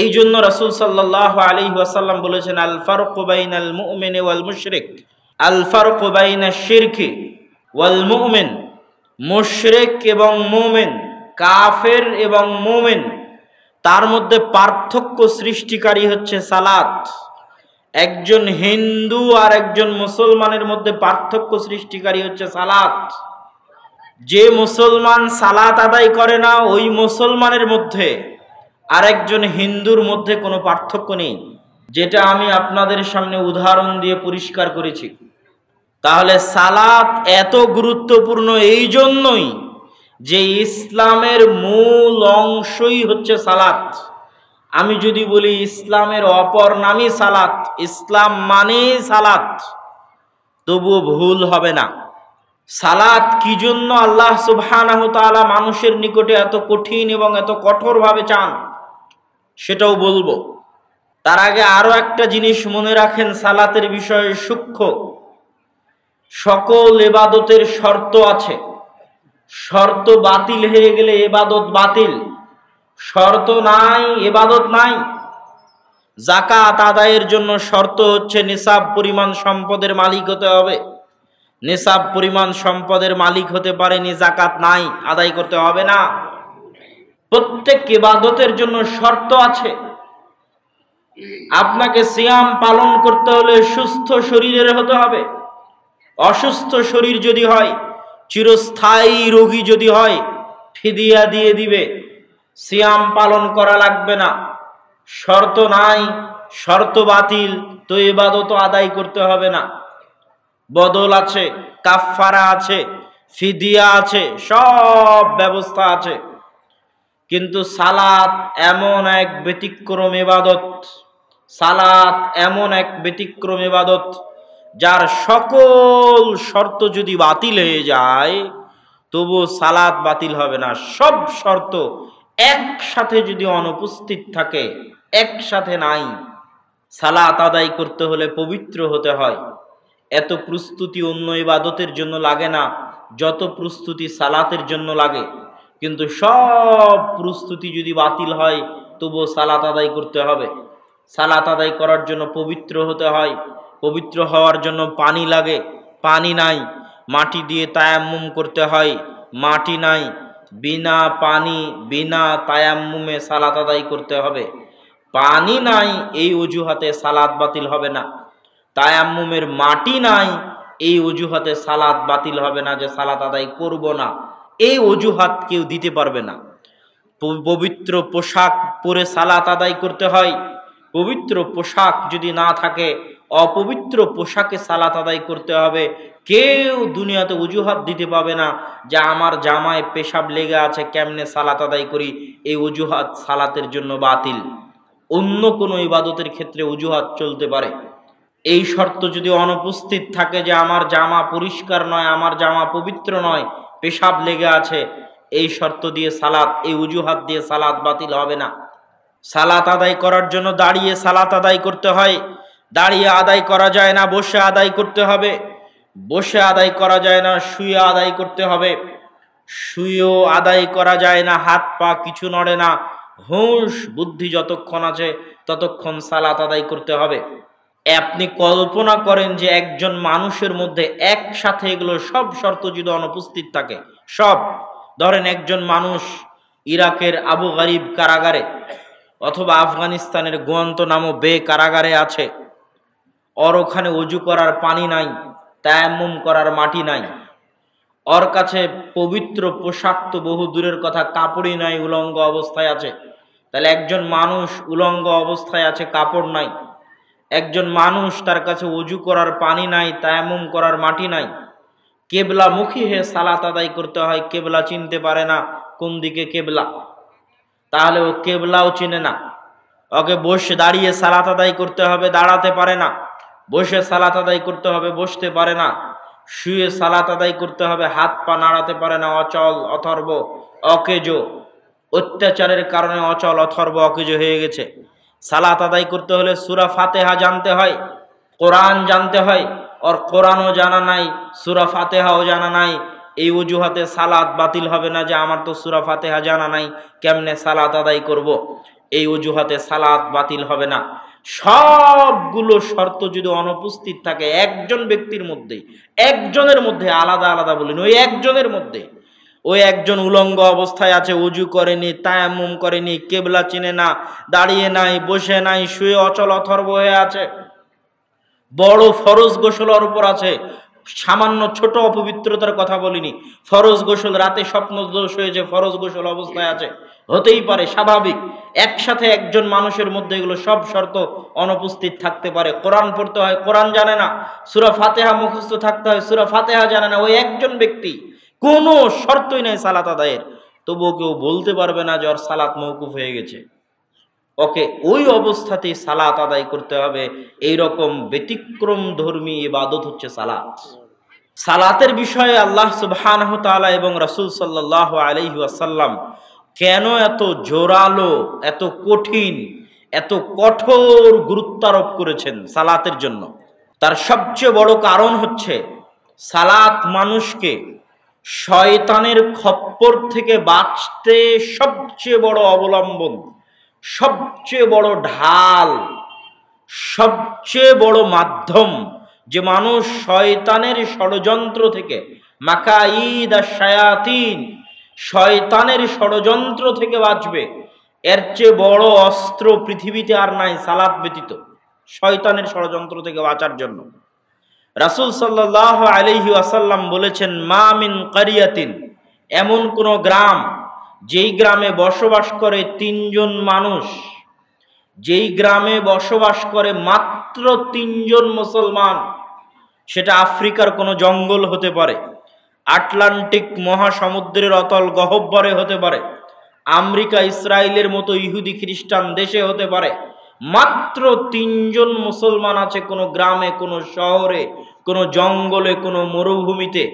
এই জন্য রাসূল সাল্লাল্লাহু আলাইহি ওয়াসাল্লাম বলেছেন, আল ফারকু বাইনাল মুমিনি ওয়াল মুশরিক। আল ফারকু বাইনাশ শিরকি ওয়াল মুমিন, মুশরিক এবং মুমিন, কাফের এবং মুমিন। তার মধ্যে পার্থক্য সৃষ্টিকারী হচ্ছে সালাত। একজন হিন্দু আর একজন মুসলমানের মধ্যে পার্থক্য সৃষ্টিকারী হচ্ছে সালাত। যে মুসলমান সালাত আদায় করে না, ওই মুসলমানের মধ্যে আরেকজন হিন্দুর মধ্যে কোনো পার্থক্য নেই, যেটা আমি আপনাদের সামনে উদাহরণ দিয়ে পরিষ্কার করেছি। তাহলে সালাত এত গুরুত্বপূর্ণ এই জন্যই যে ইসলামের মূল অংশই হচ্ছে সালাত। আমি যদি বলি ইসলামের অপর নামই সালাত, ইসলাম মানেই সালাত, তবুও ভুল হবে না। সালাত কি জন্য আল্লাহ তাআলা মানুষের নিকটে এত কঠিন এবং এত কঠোরভাবে চান? সেটাও বলব। তার আগে আরও একটা জিনিস মনে রাখেন, সালাতের বিষয়ে সূক্ষ্ম। সকল এবাদতের শর্ত আছে। শর্ত বাতিল হয়ে গেলে এবাদত বাতিল। শর্ত নাই, এবাদত নাই। জাকাত আদায়ের জন্য শর্ত হচ্ছে নিসাব পরিমাণ সম্পদের মালিক হতে হবে। নিসাব পরিমাণ সম্পদের মালিক হতে পারেনি জাকাত নাই, আদায় করতে হবে না। প্রত্যেক ইবাদতের জন্য শর্ত আছে। আপনাকে সিয়াম পালন করতে হলে সুস্থ শরীরের হতে হবে। অসুস্থ শরীর যদি হয়, চিরস্থায়ী রোগী যদি হয়, ফিদিয়া দিয়ে দিবে। সিয়াম পালন করা লাগবে না। শর্ত নাই, শর্ত বাতিল, তো এবাদত আদায় করতে হবে না। বদল আছে কাফারা আছে, ফিদিয়া আছে, সব ব্যবস্থা আছে। কিন্তু সালাত এমন এক ব্যতিক্রম এবাদত সালাত এমন এক ব্যতিক্রম এবাদত যার সকল শর্ত যদি বাতিল হয়ে যায় তবু সালাত বাতিল হবে না। সব শর্ত একসাথে যদি অনুপস্থিত থাকে, একসাথে নাই, সালাত আদায় করতে হলে পবিত্র হতে হয়। এত প্রস্তুতি অন্য ইবাদতের জন্য লাগে না, যত প্রস্তুতি সালাতের জন্য লাগে। কিন্তু সব প্রস্তুতি যদি বাতিল হয়, তবুও সালাত আদায় করতে হবে। সালাত আদায় করার জন্য পবিত্র হতে হয়। পবিত্র হওয়ার জন্য পানি লাগে। পানি নাই, মাটি দিয়ে তায়াম্মুম করতে হয়। মাটি নাই, বিনা পানি, বিনা তায়াম্মুমে সালাত আদায় করতে হবে। পানি নাই, এই অজুহাতে সালাত বাতিল হবে না। তায়াম্মুমের মাটি নাই, এই অজুহাতে সালাত বাতিল হবে না যে সালাত আদায় করব না। এই অজুহাত কেউ দিতে পারবে না। পবিত্র পোশাক পরে সালাত আদায় করতে হয়। পবিত্র পোশাক যদি না থাকে, অপবিত্র পোশাকে সালাত আদায় করতে হবে। কেউ দুনিয়াতে অজুহাত দিতে পাবে না যে আমার জামায় পেশাব লেগে আছে, কেমনে সালাত আদায় করি? এই অজুহাত সালাতের জন্য বাতিল। অন্য কোনো ইবাদতের ক্ষেত্রে অজুহাত চলতে পারে। এই শর্ত যদি অনুপস্থিত থাকে যে আমার জামা পরিষ্কার নয়, আমার জামা পবিত্র নয় পেশাব লেগে আছে, এই শর্ত দিয়ে সালাত, এই অজুহাত দিয়ে সালাত বাতিল হবে না। সালাত আদায় করার জন্য দাঁড়িয়ে সালাত আদায় করতে হয়। দাঁড়িয়ে আদায় করা যায় না, বসে আদায় করতে হবে। বসে আদায় করা যায় না, শুয়ে আদায় করতে হবে। শুয়েও আদায় করা যায় না, হাত পা কিছু নড়ে না। হুঁশ, বুদ্ধি যতক্ষণ আছে, ততক্ষণ সালাত আদায় করতে হবে। আপনি কল্পনা করেন যে একজন মানুষের মধ্যে একসাথে এগুলো সব শর্ত যদি অনুপস্থিত থাকে, সব। ধরেন একজন মানুষ ইরাকের আবু গরিব কারাগারে অথবা আফগানিস্তানের গোয়ান্ত নামও বে কারাগারে আছে, ওর ওখানে অজু করার পানি নাই, তায়াম্মুম করার মাটি নাই, ওর কাছে পবিত্র পোশাক তো বহু দূরের কথা, কাপড়ই নাই, উলঙ্গ অবস্থায় আছে। তাহলে একজন মানুষ উলঙ্গ অবস্থায় আছে, কাপড় নাই। একজন মানুষ তার কাছে উজু করার পানি নাই তায়ামুম করার মাটি নাই। কেবলা মুখী হয়ে সালাত আদায় করতে হয়, কেবলা চিনতে পারে না কোন দিকে কেবলা। তাহলে ও কেবলাও চিনে না। ওকে বসে দাঁড়িয়ে সালাত আদায় করতে হবে, দাঁড়াতে পারে না। বসে সালাত আদায় করতে হবে, বসতে পারে না। শুয়ে সালাত আদায় করতে হবে, হাত পা নাড়াতে পারে না, অচল, অথর্ব, অকেজ। অত্যাচারের কারণে অচল, অথর্ব, অকেজ হয়ে গেছে। সালাত আদায় করতে হলে সুরা ফাতেহা জানতে হয়, কোরআন জানতে হয় ওর কোরআনও জানা নাই, সুরা ফাতেহাও জানা নাই এই অজুহাতে সালাত বাতিল হবে না যে আমার তো সুরা ফাতেহা জানা নাই, কেমনে সালাত আদায় করব। এই অজুহাতে সালাত বাতিল হবে না সবগুলো শর্ত যদি অনুপস্থিত থাকে, একজন ব্যক্তির মধ্যে, একজনের মধ্যে আলাদা আলাদা বলিনি ওই একজনের মধ্যে ওই একজন উলঙ্গ অবস্থায় আছে, উজু করেনি তায়ামুম করেনি, কেবলা চিনে না, দাঁড়িয়ে নাই, বসে নাই, শুয়ে অচল অথর্ব হয়ে আছে। বড় ফরজ গোসলের উপর আছে, সামান্য ছোট অপবিত্রতার কথা বলিনি। ফরজ গোসল রাতে স্বপ্ন দোষ হয়েছে, ফরজ গোসল অবস্থায় আছে। হতেই পারে, স্বাভাবিক। একসাথে একজন মানুষের মধ্যে এগুলো সব শর্ত অনুপস্থিত থাকতে পারে। কোরআন পড়তে হয়, কোরআন জানে না। সুরা ফাতেহা মুখস্থ থাকতে হয়, সুরা ফাতেহা জানে না। ওই একজন ব্যক্তি কোনো শর্তই নেই সালাত আদায়ের। তবুও কেউ বলতে পারবে না যে ওর সালাত মৌকুফ হয়ে গেছে। ওকে, ওই অবস্থাতেই সালাত আদায় করতে হবে। এই রকম ব্যতিক্রম ধর্মী ইবাদত হচ্ছে সালাত। সালাতের বিষয়ে আল্লাহ সুবহানাহ তাআলা এবং রাসূল সাল্লাল্লাহু আলাইহি ওয়াসাল্লাম কেন এত জোরালো, এত কঠিন, এত কঠোর গুরুত্ব আরোপ করেছেন সালাতের জন্য? তার সবচেয়ে বড় কারণ হচ্ছে সালাত মানুষকে শয়তানের খপ্পর থেকে বাঁচতে সবচেয়ে বড় অবলম্বন, সবচেয়ে বড় ঢাল, সবচেয়ে বড় মাধ্যম যে মানুষ শয়তানের ষড়যন্ত্র থেকে মাকাইদ আর শায়াতিন শয়তানের ষড়যন্ত্র থেকে বাঁচবে। এর চেয়ে বড় অস্ত্র পৃথিবীতে আর নাই সালাত ব্যতীত, শয়তানের ষড়যন্ত্র থেকে বাঁচার জন্য। রাসুল সাল্লাহ আলহি আসাল্লাম বলেছেন, মা মিন কারিয়াতিন এমন কোন গ্রাম, যেই গ্রামে বসবাস করে তিনজন মানুষ, যেই গ্রামে বসবাস করে মাত্র তিনজন মুসলমান, সেটা আফ্রিকার কোনো জঙ্গল হতে পারে, আটলান্টিক মহাসমুদ্রের অতল গহব্বরে হতে পারে, আমেরিকা, ইসরায়েলের মতো ইহুদি খ্রিস্টান দেশে হতে পারে। মাত্র তিনজন মুসলমান আছে কোনো গ্রামে, কোনো শহরে, কোনো জঙ্গলে, কোনো মরুভূমিতে।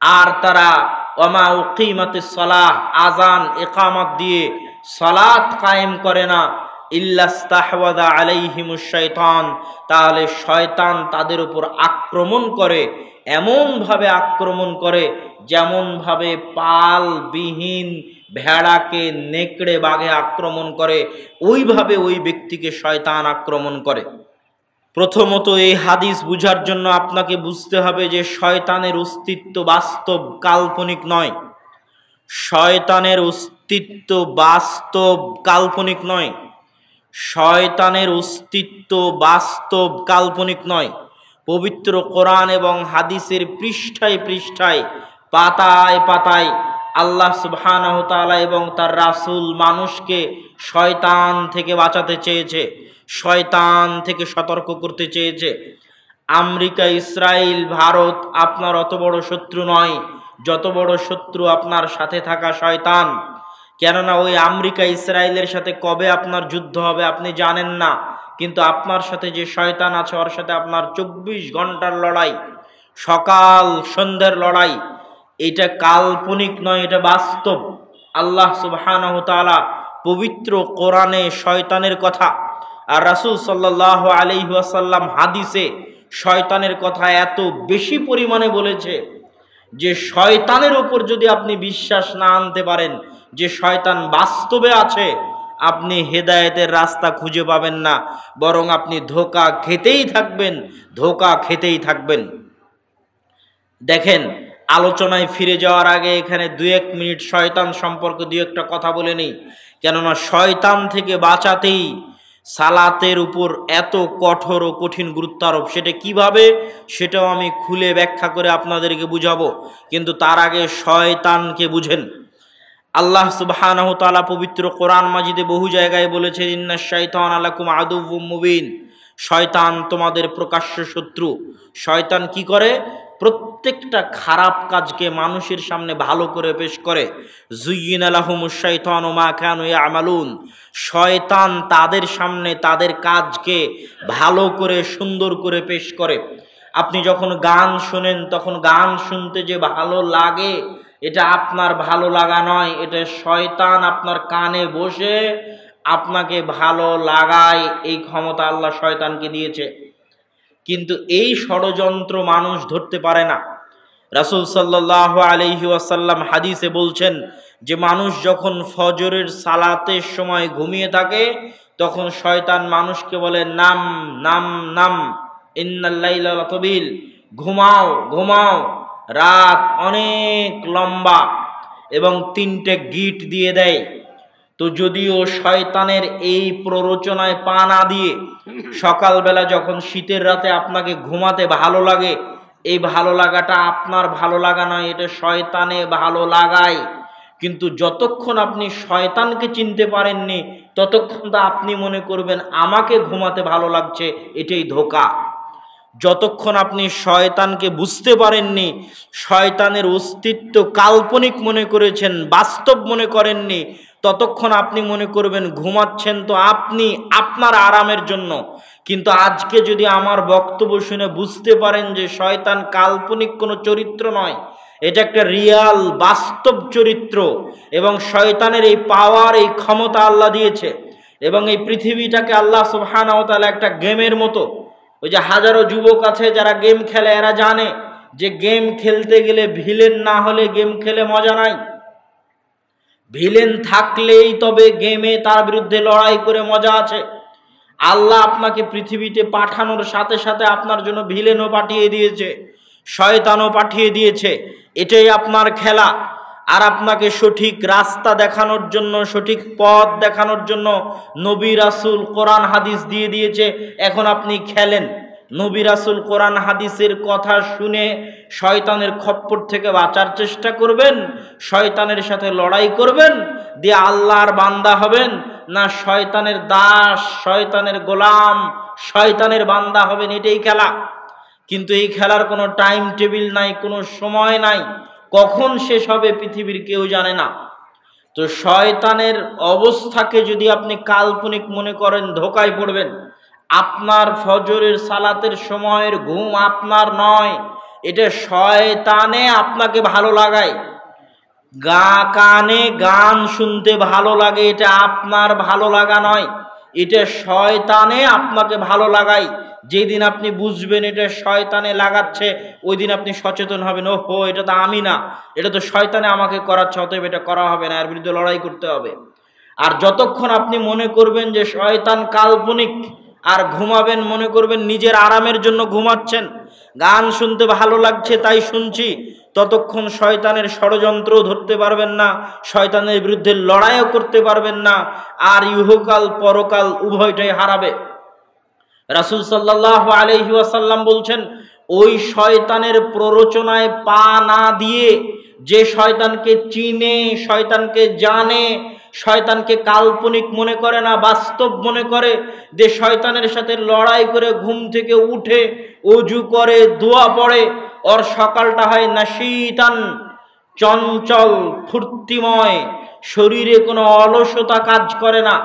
আর তারা ওমা উকিমাতে সলাহ আজান একামত দিয়ে সলাত কায়েম করে না। ইল্লাস্তাহওয়াদা আলাইহিমুশ শয়তান তাহলে শয়তান তাদের উপর আক্রমণ করে, এমনভাবে আক্রমণ করে, যেমনভাবে পালবিহীন ভেড়াকে নেকড়ে বাঘে আক্রমণ করে, ওইভাবে ওই ব্যক্তিকে শয়তান আক্রমণ করে। প্রথমত এই হাদিস বুঝার জন্য আপনাকে বুঝতে হবে যে শয়তানের অস্তিত্ব বাস্তব, কাল্পনিক নয়। শয়তানের অস্তিত্ব বাস্তব, কাল্পনিক নয়। শয়তানের অস্তিত্ব বাস্তব, কাল্পনিক নয়। পবিত্র কোরআন এবং হাদিসের পৃষ্ঠায় পৃষ্ঠায়, পাতায় পাতায় আল্লাহ সুবহানাহু তাআলা এবং তার রাসূল মানুষকে শয়তান থেকে বাঁচাতে চেয়েছে, শয়তান থেকে সতর্ক করতে চেয়েছে। আমেরিকা ইসরায়েল ভারত আপনার অত বড় শত্রু নয়, যত বড় শত্রু আপনার সাথে থাকা শয়তান। কেননা ওই আমেরিকা ইসরায়েলের সাথে কবে আপনার যুদ্ধ হবে আপনি জানেন না, কিন্তু আপনার সাথে যে শয়তান আছে, ওর সাথে আপনার চব্বিশ ঘণ্টার লড়াই, সকাল সন্ধ্যের লড়াই এটা কাল্পনিক নয়, এটা বাস্তব। আল্লাহ তাআলা পবিত্র কোরআনে শয়তানের কথা আর রাসূল সাল্লাহ আলাইহাসাল্লাম হাদিসে শয়তানের কথা এত বেশি পরিমাণে বলেছে যে শয়তানের ওপর যদি আপনি বিশ্বাস না আনতে পারেন, যে শয়তান বাস্তবে আছে, আপনি হেদায়েতের রাস্তা খুঁজে পাবেন না, বরং আপনি ধোকা খেতেই থাকবেন, ধোকা খেতেই থাকবেন। দেখেন আলোচনায় ফিরে যাওয়ার আগে এখানে দু এক মিনিট শয়তান সম্পর্কে দু একটা কথা বলে নিই। কেননা শয়তান থেকে বাঁচাতেই সালাতের উপর এত কঠোর ও কঠিন গুরুত্ব আরোপ। সেটা কীভাবে, সেটাও আমি খুলে ব্যাখ্যা করে আপনাদেরকে বুঝাবো। কিন্তু তার আগে শয়তানকে বুঝেন। আল্লাহ সুবহানাহু তাআলা পবিত্র কোরআন মাজিদে বহু জায়গায় বলেছেন, ইন্না শাইতান আলাকুম আদুউম মুবিন। শয়তান তোমাদের প্রকাশ্য শত্রু। শয়তান কি করে? প্রত্যেকটা খারাপ কাজকে মানুষের সামনে ভালো করে পেশ করে। জুইন আলাহমুশাইতান মা কেন আমালুন শয়তান তাদের সামনে তাদের কাজকে ভালো করে, সুন্দর করে পেশ করে। আপনি যখন গান শোনেন, তখন গান শুনতে যে ভালো লাগে, এটা আপনার ভালো লাগা নয়, এটা শয়তান আপনার কানে বসে আপনাকে ভালো লাগায়, এই ক্ষমতা আল্লাহ শয়তানকে দিয়েছে। কিন্তু এই ষড়যন্ত্র মানুষ ধরতে পারে না। রাসুল সাল্লাহ আলহি ওয়াসাল্লাম হাদিসে বলছেন যে মানুষ যখন ফজরের সালাতের সময় ঘুমিয়ে থাকে, তখন শয়তান মানুষকে বলে, নাম নাম নাম ইন্নাল্লাইলাতবিল ঘুমাও ঘুমাও। রাত অনেক লম্বা এবং তিনটে গিট দিয়ে দেয়। তো যদিও শয়তানের এই প্ররোচনায় পা না দিয়ে সকালবেলা যখন শীতের রাতে আপনাকে ঘুমাতে ভালো লাগে, এই ভালো লাগাটা আপনার ভালো লাগা নয়, এটা শয়তানে ভালো লাগায়। কিন্তু যতক্ষণ আপনি শয়তানকে চিনতে পারেননি, ততক্ষণ তো আপনি মনে করবেন আমাকে ঘুমাতে ভালো লাগছে, এটাই ধোকা। যতক্ষণ আপনি শয়তানকে বুঝতে পারেননি, শয়তানের অস্তিত্ব কাল্পনিক মনে করেছেন, বাস্তব মনে করেননি ততক্ষণ আপনি মনে করবেন ঘুমাচ্ছেন তো আপনি আপনার আরামের জন্য। কিন্তু আজকে যদি আমার বক্তব্য শুনে বুঝতে পারেন যে শয়তান কাল্পনিক কোনো চরিত্র নয়, এটা একটা রিয়াল, বাস্তব চরিত্র এবং শয়তানের এই পাওয়ার, এই ক্ষমতা আল্লাহ দিয়েছে এবং এই পৃথিবীটাকে আল্লাহ সুবহানাহু একটা গেমের মতো। ওই যে হাজারো যুবক আছে যারা গেম খেলে, এরা জানে যে গেম খেলতে গেলে ভিলেন না হলে গেম খেলে মজা নাই। ভিলেন থাকলেই তবে গেমে তার বিরুদ্ধে লড়াই করে মজা আছে। আল্লাহ আপনাকে পৃথিবীতে পাঠানোর সাথে সাথে আপনার জন্য ভিলেনও পাঠিয়ে দিয়েছে, শয়তানও পাঠিয়ে দিয়েছে। এটাই আপনার খেলা। আর আপনাকে সঠিক রাস্তা দেখানোর জন্য, সঠিক পথ দেখানোর জন্য নবী রাসুল কোরআন হাদিস দিয়ে দিয়েছে, এখন আপনি খেলেন। নবী রাসুল কোরআন হাদিসের কথা শুনে শয়তানের খপ্পর থেকে বাঁচার চেষ্টা করবেন, শয়তানের সাথে লড়াই করবেন, দিয়ে আল্লাহর বান্দা হবেন। না, শয়তানের দাস, শয়তানের গোলাম, শয়তানের বান্দা হবেন এটাই খেলা। কিন্তু এই খেলার কোনো টাইম টেবিল নাই, কোনো সময় নাই। কখন শেষ হবে পৃথিবীর কেউ জানে না। তো শয়তানের অবস্থাকে যদি আপনি কাল্পনিক মনে করেন, ধোকায় পড়বেন। আপনার ফজরের সালাতের সময়ের ঘুম আপনার নয়। এটা শয়তানে আপনাকে ভালো লাগায়। গা কানে গান শুনতে ভালো লাগে, এটা আপনার ভালো লাগা নয়। এটা শয়তানে আপনাকে ভালো লাগায়। যেদিন আপনি বুঝবেন এটা শয়তানে লাগাচ্ছে ওই দিন আপনি সচেতন হবেন ও হো এটা তো আমি না, এটা তো শয়তানে আমাকে করাচ্ছে, অতএব এটা করা হবে না, এর বিরুদ্ধে লড়াই করতে হবে। আর যতক্ষণ আপনি মনে করবেন যে শয়তান কাল্পনিক আর ঘুমাবেন, মনে করবেন নিজের আরামের জন্য ঘুমাচ্ছেন। গান শুনতে ভালো লাগছে, তাই শুনছি। ততক্ষণ শয়তানের ষড়যন্ত্র ধরতে পারবেন না, শয়তানের বিরুদ্ধে লড়াইও করতে পারবেন না, আর ইহকাল পরকাল উভয়টাই হারাবে। রাসুল সাল্লাহ আলহি ওয়াসাল্লাম বলছেন, ওই শয়তানের প্ররোচনায় পা না দিয়ে যে শয়তানকে চিনে, শয়তানকে জানে শয়তানকে কাল্পনিক মনে করে না, বাস্তব মনে করে যে শয়তানের সাথে লড়াই করে ঘুম থেকে উঠে অজু করে দোয়া পড়ে। ওর সকালটা হয় নাশিতান, চঞ্চল, ফুর্তিময়। শরীরে কোনো অলসতা কাজ করে না।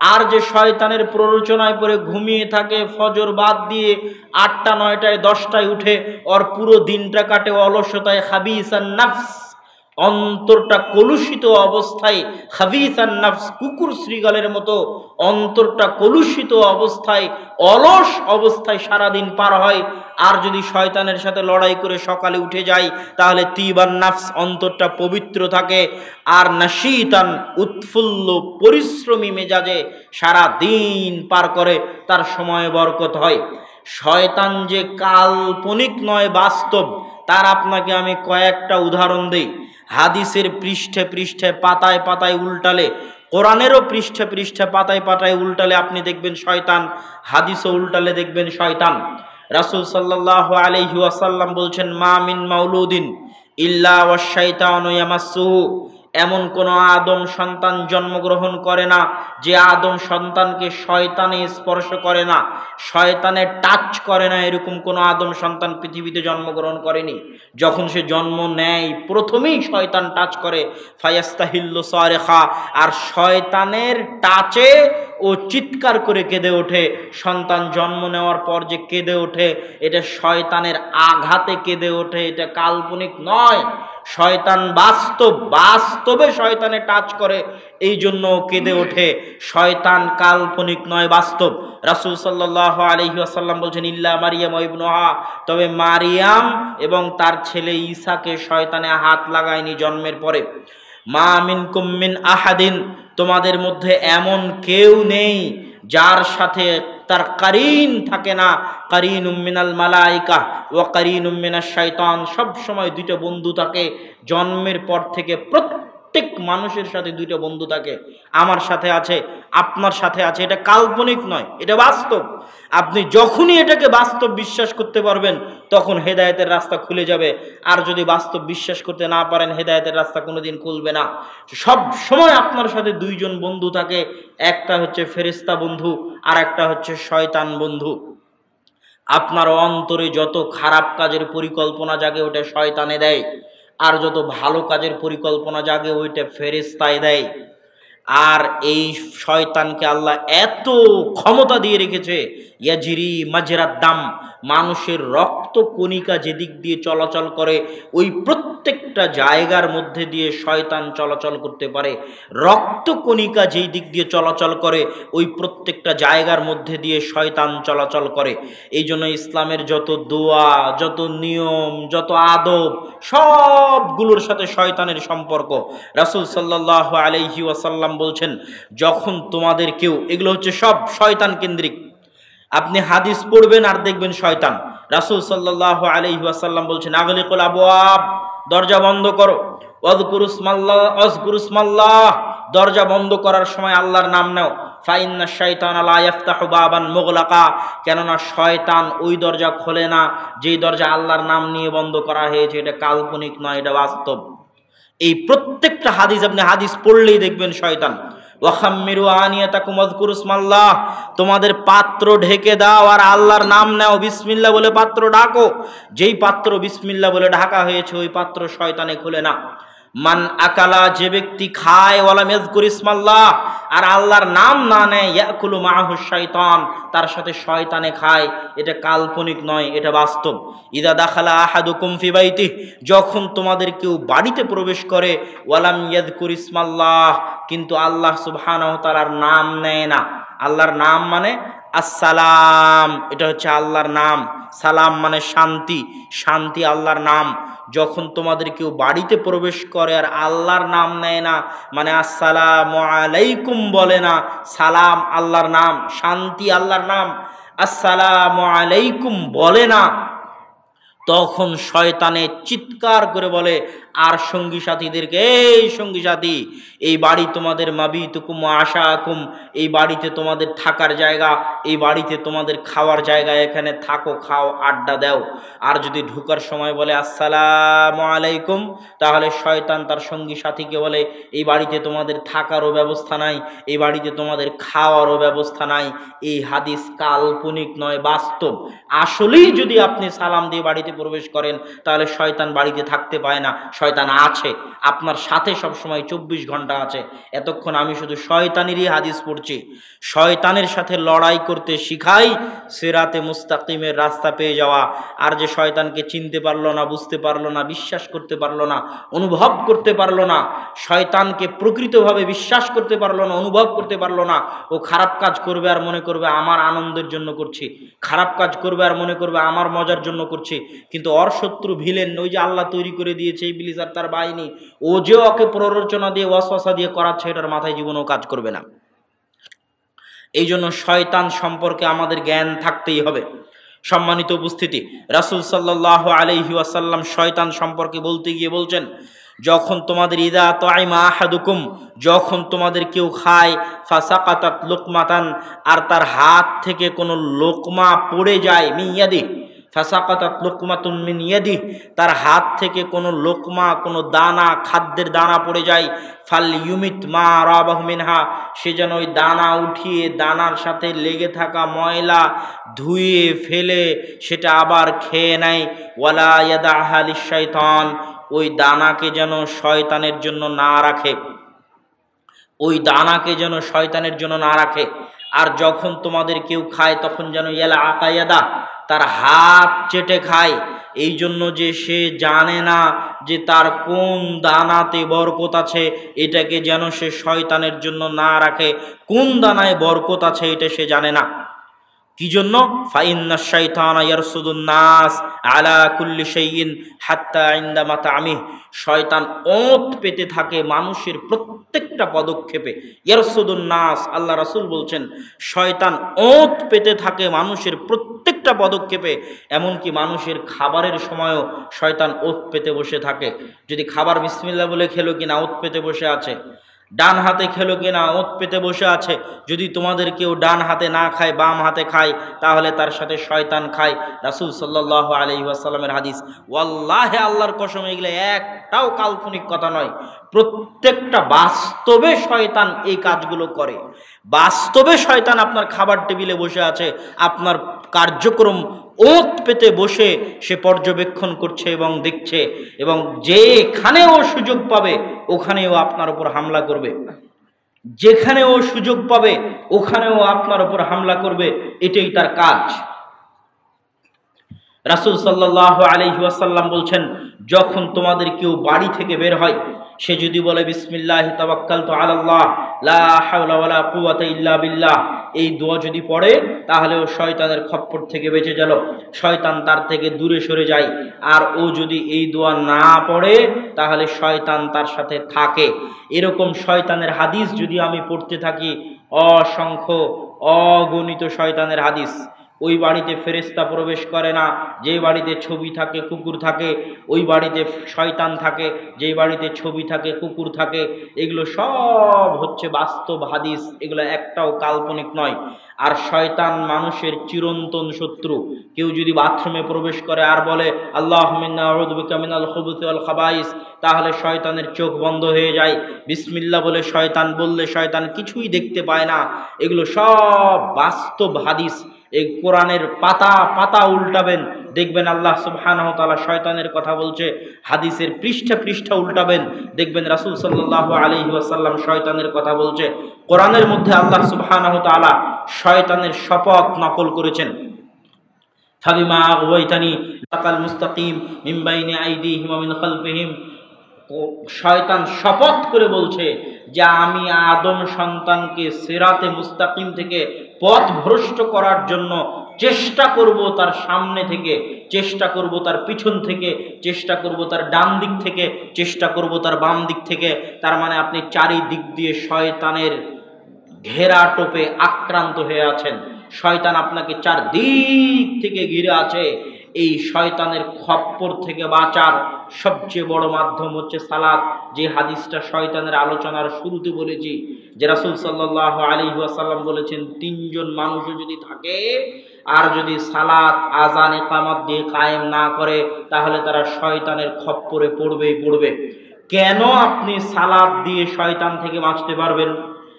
আর যে শয়তানের প্ররোচনায় পরে ঘুমিয়ে থাকে, ফজর বাদ দিয়ে আটটা, নয়টায়, দশটায় উঠে, ওর পুরো দিনটা কাটে অলসতায়, হাবিসান নাফস। অন্তরটা কলুষিত অবস্থায়, হাবিসান নাফস কুকুর শ্রীগালের মতো অন্তরটা কলুষিত অবস্থায়, অলস অবস্থায় সারাদিন পার হয়। আর যদি শয়তানের সাথে লড়াই করে সকালে উঠে যায় তাহলে তিবান নাফস অন্তরটা পবিত্র থাকে। আর নাশিতান উৎফুল্ল পরিশ্রমী মেজাজে সারা দিন পার করে, তার সময় বরকত হয়। শয়তান যে কাল্পনিক নয়, বাস্তব, তার আপনাকে আমি কয়েকটা উদাহরণ দিই। হাদিসের পৃষ্ঠে পৃষ্ঠে, পাতায় পাতায় উল্টালে, কোরআনেরও পৃষ্ঠে পৃষ্ঠে, পাতায় পাতায় উল্টালে আপনি দেখবেন শয়তান, হাদিসও উল্টালে দেখবেন শয়তান। রাসুল সাল্লাহ আলহিউসাল্লাম বলছেন, মা মিন মাউলুদ্দিন ইল্লা ওয়াশাইতান ইয়ামাসুহু এমন কোনো আদম সন্তান জন্মগ্রহণ করে না, যে আদম সন্তানকে শয়তানে স্পর্শ করে না, শয়তানে টাচ করে না, এরকম কোনো আদম সন্তান পৃথিবীতে জন্মগ্রহণ করেনি। যখন সে জন্ম নেয়, প্রথমেই শয়তান টাচ করে, ফায়াস্তাহিল্ল সরেখা, আর শয়তানের টাচে ও চিৎকার করে কেঁদে ওঠে। সন্তান জন্ম নেওয়ার পর যে কেঁদে ওঠে, এটা শয়তানের আঘাতে কেঁদে ওঠে, এটা কাল্পনিক নয়। শয়তান বাস্তব, বাস্তবে শয়তানে টাচ করে এই জন্য কেঁদে ওঠে। শয়তান কাল্পনিক নয়, বাস্তব। রাসুল সাল্লাহ আলহি আসাল্লাম বলছেন, ইল্লা মারিয়াম ইবনুহা তবে মারিয়াম এবং তার ছেলে ঈসাকে শয়তানে হাত লাগায়নি জন্মের পরে। মা মিন কুম্মিন আহাদিন, তোমাদের মধ্যে এমন কেউ নেই যার সাথে তার কারিন থাকে না। কারিন উম্মিনাল মালাইকা ও কারিন উম্মিনা শৈতান সব সময় দুইটা বন্ধু থাকে। জন্মের পর থেকে প্রত্যেক মানুষের সাথে দুইটা বন্ধু থাকে। আমার সাথে আছে, আপনার সাথে আছে। এটা কাল্পনিক নয়, এটা বাস্তব। আপনি যখনই এটাকে বাস্তব বিশ্বাস করতে পারবেন, তখন হেদায়েতের রাস্তা খুলে যাবে। আর যদি বাস্তব বিশ্বাস করতে না পারেন, হেদায়েতের রাস্তা কোনোদিন খুলবে না। সব সময় আপনার সাথে দুইজন বন্ধু থাকে। একটা হচ্ছে ফেরিস্তা বন্ধু, আর একটা হচ্ছে শয়তান বন্ধু। আপনার অন্তরে যত খারাপ কাজের পরিকল্পনা জাগে, ওটা শয়তানে দেয়। আর যত ভালো কাজের পরিকল্পনা জাগে, ওইটা ফেরেস্তায় দেয়। আর এই শয়তানকে আল্লাহ এত ক্ষমতা দিয়ে রেখেছে, ইয়াজিরি মাঝেরার দাম মানুষের রক্ত কণিকা যেদিক দিয়ে চলাচল করে, ওই প্রত্যেকটা জায়গার মধ্যে দিয়ে শয়তান চলাচল করতে পারে। রক্ত কণিকা যেই দিক দিয়ে চলাচল করে, ওই প্রত্যেকটা জায়গার মধ্যে দিয়ে শয়তান চলাচল করে। এই জন্য ইসলামের যত দোয়া, যত নিয়ম, যত আদব, সবগুলোর সাথে শয়তানের সম্পর্ক। রাসুল সাল্লাহ আলহি ওয়াসাল্লাম বলছেন, যখন তোমাদের কেউ এগুলো হচ্ছে সব শয়তান কেন্দ্রিক। আপনি হাদিস পড়বেন আর দেখবেন শয়তান। রাসুল সাল্লাহ আলহিহাসাল্লাম বলছেন, আগলিকুল আবুয়াব দরজা বন্ধ করো। অজগুরুসমাল্লাহ অজগুরুসমাল্লাহ দরজা বন্ধ করার সময় আল্লাহর নাম নাও। ফাইন্না শয়তান আলাইফতাহু বাবান মোগলাকা, কেননা শয়তান ওই দরজা খোলে না, যেই দরজা আল্লাহর নাম নিয়ে বন্ধ করা হয়েছে, এটা কাল্পনিক নয়, এটা বাস্তব। এই প্রত্যেকটা হাদিস আপনি হাদিস পড়লেই দেখবেন শয়তান। আযকুরুসমাল্লাহ তোমাদের পাত্র ঢেকে দাও আর আল্লাহর নাম নাও বিসমিল্লা বলে পাত্র ডাকো। যেই পাত্র বিসমিল্লা বলে ঢাকা হয়েছে, ওই পাত্র শয়তানে খুলে না। মান আকালা, যে ব্যক্তি খায় ওয়ালা মেজকুর ইসমাল্লাহ, আর আল্লাহর নাম না নেয়, ইয়াকুলু মাহু তার সাথে শয়তানে খায়, এটা কাল্পনিক নয়, এটা বাস্তব। ইদা দাখালা আহাদুকুম ফি বাইতি যখন তোমাদের কেউ বাড়িতে প্রবেশ করে, ওয়ালাম ইয়াদকুর ইসমাল্লাহ, কিন্তু আল্লাহ সুবহানাহু তাআলার নাম নেয় না। আল্লাহর নাম মানে আসসালাম, এটা হচ্ছে আল্লাহর নাম। সালাম মানে শান্তি শান্তি আল্লাহর নাম। যখন তোমাদের কেউ বাড়িতে প্রবেশ করে আর আল্লাহর নাম নেয় না মানে আসসালাম আলাইকুম বলে না, সালাম আল্লাহর নাম, শান্তি আল্লাহর নাম, আসসালাম আলাইকুম বলে না, তখন শয়তানে চিৎকার করে বলে আর সঙ্গী সাথীদেরকে, এই সঙ্গী সাথী, এই বাড়ি তোমাদের মাবি তুকুম আশা আকুম এই বাড়িতে তোমাদের থাকার জায়গা, এই বাড়িতে তোমাদের খাওয়ার জায়গা, এখানে থাকো, খাও, আড্ডা দাও। আর যদি ঢুকার সময় বলে, আসসালাম আলাইকুম, তাহলে শয়তান তার সঙ্গী সাথীকে বলে, এই বাড়িতে তোমাদের থাকারও ব্যবস্থা নাই, এই বাড়িতে তোমাদের খাওয়ারও ব্যবস্থা নাই। এই হাদিস কাল্পনিক নয়, বাস্তব। আসলেই যদি আপনি সালাম দিয়ে বাড়িতে প্রবেশ করেন, তাহলে শয়তান বাড়িতে থাকতে পায় না। শয়তান আছে, আপনার সাথে সব সময় চব্বিশ ঘণ্টা আছে। এতক্ষণ আমি শুধু শয়তানেরই হাদিস পড়ছি। শয়তানের সাথে লড়াই করতে শিখাই, সেরাতে মুস্তাকিমের রাস্তা পেয়ে যাওয়া। আর যে শয়তানকে চিনতে পারল না, বুঝতে পারল না, বিশ্বাস করতে পারল না, অনুভব করতে পারল না, শয়তানকে প্রকৃতভাবে বিশ্বাস করতে পারল না, অনুভব করতে পারল না, ও খারাপ কাজ করবে আর মনে করবে, আমার আনন্দের জন্য করছি। খারাপ কাজ করবে আর মনে করবে, আমার মজার জন্য করছি। কিন্তু অর শত্রু ভিলেন, ওই যে আল্লাহ তৈরি করে দিয়েছে এই বিলিস আর তার বাহিনী, ও যে ওকে প্ররোচনা দিয়ে, ওয়াসওয়াসা দিয়ে করাচ্ছে, এটার মাথায় জীবনেও কাজ করবে না। এই জন্য শয়তান সম্পর্কে আমাদের জ্ঞান থাকতেই হবে। সম্মানিত উপস্থিতি, রাসুল সাল্লাহ আলহি আসাল্লাম শয়তান সম্পর্কে বলতে গিয়ে বলছেন, যখন তোমাদের ইদা তাইমা আহাদুকুম, যখন তোমাদের কেউ খায়, ফাসাকাতাত লোকমাতান, আর তার হাত থেকে কোনো লোকমা পড়ে যায়, মিয়াদি ফাসাকাতাত লোকমাতুন মিন ইয়াদি, তার হাত থেকে কোনো লোকমা, কোনো দানা, খাদ্যের দানা পড়ে যায়। ফাল ইউমিত মা রাবাহ মিনহা, সে যেন ওই দানা উঠিয়ে, দানার সাথে লেগে থাকা ময়লা ধুয়ে ফেলে, সেটা আবার খেয়ে নেয়। ওয়ালা ইয়াদা আহালি শয়তান ওই দানাকে যেন শয়তানের জন্য না রাখে। ওই দানাকে যেন শয়তানের জন্য না রাখে। আর যখন তোমাদের কেউ খায়, তখন যেন এলা আকায়াদা তার হাত চেটে খায়। এই জন্য যে সে জানে না যে তার কোন দানাতে বরকত আছে, এটাকে যেন সে শয়তানের জন্য না রাখে। কোন দানায় বরকত আছে, এটা সে জানে না। কি জন্য ফাইন্না শাইতানা ইয়ারসুদুন নাস আলা কুল্লি শাইইন হাত্তা মাতামিহ শয়তান ওত পেতে থাকে মানুষের প্রত্যেকটা পদক্ষেপে। ইয়ারসুদুন নাস, আল্লাহ রাসূল বলছেন, শয়তান ওত পেতে থাকে মানুষের প্রত্যেকটা পদক্ষেপে। এমনকি মানুষের খাবারের সময়ও শয়তান ওত পেতে বসে থাকে। যদি খাবার বিসমিল্লাহ বলে খেলো কিনা ওত পেতে বসে আছে। ডান হাতে খেলো কিনা ওঁত পেতে বসে আছে। যদি তোমাদের কেউ ডান হাতে না খায়, বাম হাতে খায়, তাহলে তার সাথে শয়তান খায়। রাসুল সাল্লাহ আলহিহাসাল্লামের হাদিস, ওয়াল্লাহে আল্লাহর কসম, এগুলো একটাও কাল্পনিক কথা নয়। প্রত্যেকটা বাস্তবে শয়তান এই কাজগুলো করে। বাস্তবে শয়তান আপনার খাবার টেবিলে বসে আছে, আপনার কার্যক্রম ওত পেতে বসে সে পর্যবেক্ষণ করছে এবং দেখছে এবং যেখানেও সুযোগ পাবে, ওখানেও আপনার উপর হামলা করবে। যেখানে ও সুযোগ পাবে, ওখানেও আপনার উপর হামলা করবে, এটাই তার কাজ। রাসুল সাল্লাহ আলহিহাসাল্লাম বলছেন, যখন তোমাদের কেউ বাড়ি থেকে বের হয় সে যদি বলে, বিসমিল্লাহ তাবাক্কাল তো আল্লাহ লা হাওলা ওয়ালা কুওয়াতা ইল্লা বিল্লাহ, এই দোয়া যদি পড়ে তাহলে ও শয়তানের খপ্পর থেকে বেঁচে গেল, শয়তান তার থেকে দূরে সরে যায়। আর ও যদি এই দোয়া না পড়ে, তাহলে শয়তান তার সাথে থাকে। এরকম শয়তানের হাদিস যদি আমি পড়তে থাকি, অসংখ্য অগণিত শয়তানের হাদিস। ওই বাড়িতে ফেরেস্তা প্রবেশ করে না। যে বাড়িতে ছবি থাকে, কুকুর থাকে, ওই বাড়িতে শয়তান থাকে। যেই বাড়িতে ছবি থাকে, কুকুর থাকে। এগুলো সব হচ্ছে বাস্তব হাদিস। এগুলো একটাও কাল্পনিক নয়। আর শয়তান মানুষের চিরন্তন শত্রু। কেউ যদি বাথরুমে প্রবেশ করে আর বলে, আল্লাহ মিনাল খাবাইস তাহলে শয়তানের চোখ বন্ধ হয়ে যায়। বিসমিল্লা বলে শয়তান, বললে শয়তান কিছুই দেখতে পায় না। এগুলো সব বাস্তব হাদিস। এই কোরআনের পাতা পাতা উল্টাবেন। দেখবেন আল্লাহ সুবহানাহু শয়তানের কথা বলছে, হাদিসের পৃষ্ঠা পৃষ্ঠা উল্টাবেন। দেখবেন রাসূল সাল্লাল্লাহু আলাইহি ওয়াসাল্লাম শয়তানের কথা বলছে, কোরআনের মধ্যে আল্লাহ সুবহানাহু শয়তানের শপথ নকল করেছেন। ফাবিমা আগওয়াইতানি লাকাল মুস্তাকিম মিন বাইনি শয়তান শপথ করে বলছে যে আমি আদম সন্তানকে সেরাতে মুস্তাকিম থেকে পথ ভ্রষ্ট করার জন্য চেষ্টা করব তার সামনে থেকে, চেষ্টা করব তার পিছন থেকে, চেষ্টা করব তার ডান দিক থেকে, চেষ্টা করব তার বাম দিক থেকে। তার মানে আপনি চারিদিক দিয়ে শয়তানের ঘেরা টোপে আক্রান্ত হয়ে আছেন। শয়তান আপনাকে চার দিক থেকে ঘিরে আছে। এই শয়তানের খপ্পর থেকে বাঁচার সবচেয়ে বড় মাধ্যম হচ্ছে সালাদ যে হাদিসটা শয়তানের আলোচনার শুরুতে বলেছি যে রাসুল সাল্লাহ আলী আসাল্লাম বলেছেন, তিনজন মানুষও যদি থাকে আর যদি সালাত আজান একামত দিয়ে কায়েম না করে, তাহলে তারা শয়তানের খপ্পরে পড়বেই পড়বে। কেন আপনি সালাদ দিয়ে শয়তান থেকে বাঁচতে পারবেন?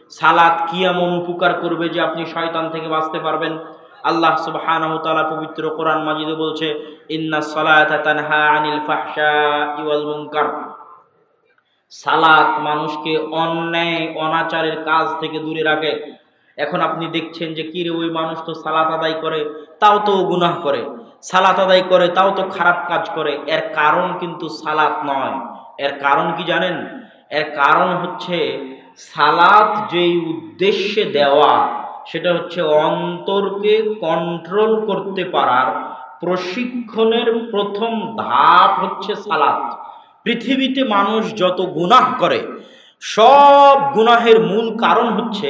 সালাদ কি এমন উপকার করবে যে আপনি শয়তান থেকে বাঁচতে পারবেন? আল্লাহ সুবহানাহু তাআলা পবিত্র কোরআন মাজিদে বলছে ইন্না সালাতা তানহা আনিল সালাত মানুষকে অন্যায়, অনাচারের কাজ থেকে দূরে রাখে। এখন আপনি দেখছেন যে কিরে ওই মানুষ তো সালাত আদায় করে, তাও তো গুনাহ করে। সালাত আদায় করে, তাও তো খারাপ কাজ করে। এর কারণ কিন্তু সালাত নয়। এর কারণ কি জানেন? এর কারণ হচ্ছে সালাত যেই উদ্দেশ্যে দেওয়া, সেটা হচ্ছে অন্তরকে কন্ট্রোল করতে পারার প্রশিক্ষণের প্রথম ধাপ হচ্ছে সালাত। পৃথিবীতে মানুষ যত গুনাহ করে, সব গুনাহের মূল কারণ হচ্ছে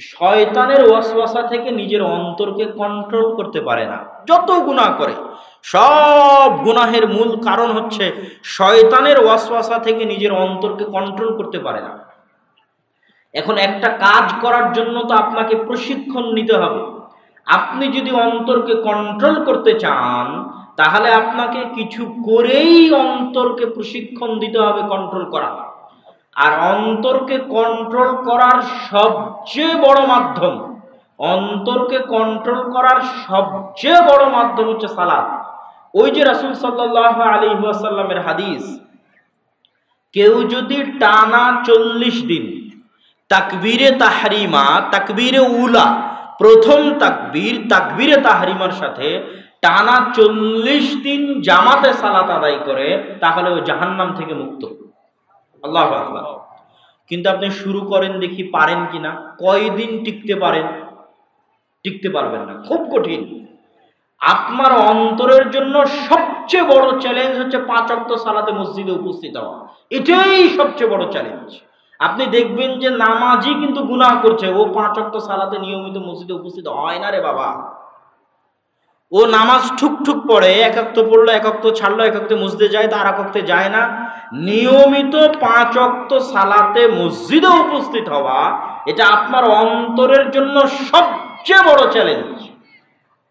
শয়তানের ওয়াসওয়াসা থেকে নিজের অন্তরকে কন্ট্রোল করতে পারে না। যত গুনাহ করে, সব গুনাহের মূল কারণ হচ্ছে শয়তানের ওয়াসওয়াসা থেকে নিজের অন্তরকে কন্ট্রোল করতে পারে না। এখন একটা কাজ করার জন্য তো আপনাকে প্রশিক্ষণ নিতে হবে। আপনি যদি অন্তরকে কন্ট্রোল করতে চান তাহলে আপনাকে কিছু করেই অন্তরকে প্রশিক্ষণ দিতে হবে কন্ট্রোল করা। আর অন্তরকে কন্ট্রোল করার সবচেয়ে বড় মাধ্যম, অন্তরকে কন্ট্রোল করার সবচেয়ে বড় মাধ্যম হচ্ছে সালাদ ওই যে রাসুল সাল্লাহ আলী সাল্লামের হাদিস, কেউ যদি টানা চল্লিশ দিন তাকবীরে তাহরিমা, তাকবীরে উলা, প্রথম তাকবীর, তাকবীরে তাহরিমার সাথে টানা চল্লিশ দিন জামাতে সালাত আদায় করে, তাহলে ও জাহান্নাম থেকে মুক্ত। আল্লাহ কিন্তু আপনি শুরু করেন দেখি পারেন কিনা, কয়দিন টিকতে পারেন? টিকতে পারবেন না, খুব কঠিন। আপনার অন্তরের জন্য সবচেয়ে বড় চ্যালেঞ্জ হচ্ছে পাঁচ অক্ত সালাতে মসজিদে উপস্থিত হওয়া। এটাই সবচেয়ে বড় চ্যালেঞ্জ আপনি দেখবেন যে নামাজি কিন্তু গুনাহ করছে, ও পাঁচ অক্ত সালাতে নিয়মিত মসজিদে উপস্থিত হয় না রে বাবা। ও নামাজ ঠুক ঠুক পড়ে, একাক্ত পড়ল, একাক্ত ছাড়লো, একাক্ত মসজিদে যায় তার একক্তে যায় না। নিয়মিত পাঁচ অক্ত সালাতে মসজিদে উপস্থিত হওয়া, এটা আপনার অন্তরের জন্য সবচেয়ে বড় চ্যালেঞ্জ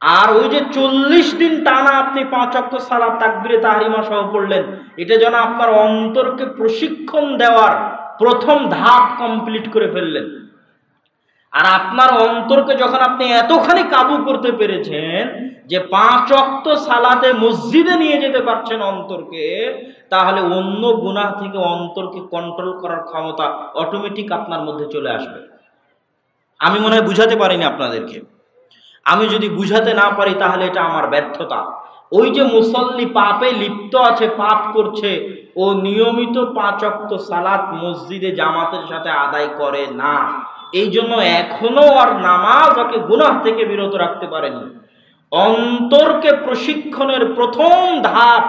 আর ওই যে চল্লিশ দিন টানা আপনি পাঁচ অক্ত সালাত, তাকবিরে তাহারিমা সহ পড়লেন, এটা যেন আপনার অন্তরকে প্রশিক্ষণ দেওয়ার প্রথম ধাপ কমপ্লিট করে ফেললেন। আর আপনার অন্তরকে যখন আপনি এতখানি কাবু করতে পেরেছেন যে পাঁচ অক্ত সালাতে মসজিদে নিয়ে যেতে পারছেন অন্তরকে, তাহলে অন্য গুনাহ থেকে অন্তরকে কন্ট্রোল করার ক্ষমতা অটোমেটিক আপনার মধ্যে চলে আসবে। আমি মনে হয় বুঝাতে পারিনি আপনাদেরকে। আমি যদি বুঝাতে না পারি, তাহলে এটা আমার ব্যর্থতা। ওই যে মুসল্লি পাপে লিপ্ত আছে, পাপ করছে, ও নিয়মিত পাঁচ অক্ত সালাত মসজিদে জামাতের সাথে আদায় করে না। এই জন্য এখনও আর নামাজ ওকে গুনাহ থেকে বিরত রাখতে পারেনি। অন্তরকে প্রশিক্ষণের প্রথম ধাপ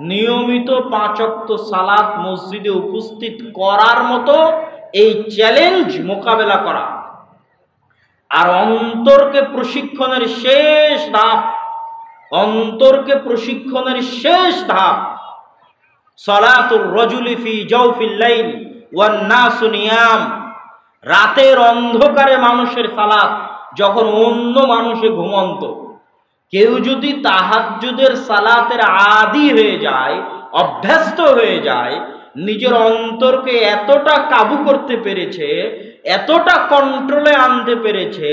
নিয়মিত পাঁচক্ত সালাত মসজিদে উপস্থিত করার মতো এই চ্যালেঞ্জ মোকাবেলা করা। আর অন্তরকে প্রশিক্ষণের শেষ ধাপ, অন্তরকে প্রশিক্ষণের শেষ ধাপ, সলাতুর রজুলিফি জৌফিল লাইল ওয়ান নাসু নিয়াম রাতের অন্ধকারে মানুষের সালাত, যখন অন্য মানুষে ঘুমন্ত। কেউ যদি তাহাজুদের সালাতের আদি হয়ে যায়, অভ্যস্ত হয়ে যায়, নিজের অন্তরকে এতটা কাবু করতে পেরেছে এতটা কন্ট্রোলে আনতে পেরেছে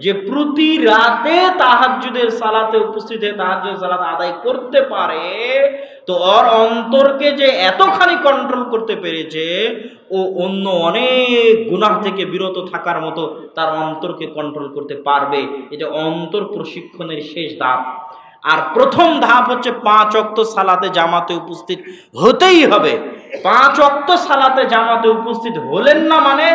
যে প্রতি রাতে তাহাজুদের সালাতে উপস্থিত হয়ে তাহাজুদের সালাত আদায় করতে পারে, তো ওর অন্তরকে যে এতখানি কন্ট্রোল করতে পেরেছে, ও অন্য অনেক গুনাহ থেকে বিরত থাকার মতো তার অন্তরকে কন্ট্রোল করতে পারবে। এটা অন্তর প্রশিক্ষণের শেষ ধাপ। আর প্রথম ধাপ হচ্ছে পাঁচ অক্ত সালাতে জামাতে উপস্থিত হতেই হবে। পাঁচ অক্ত সালাতে জামাতে উপস্থিত হলেন না মানে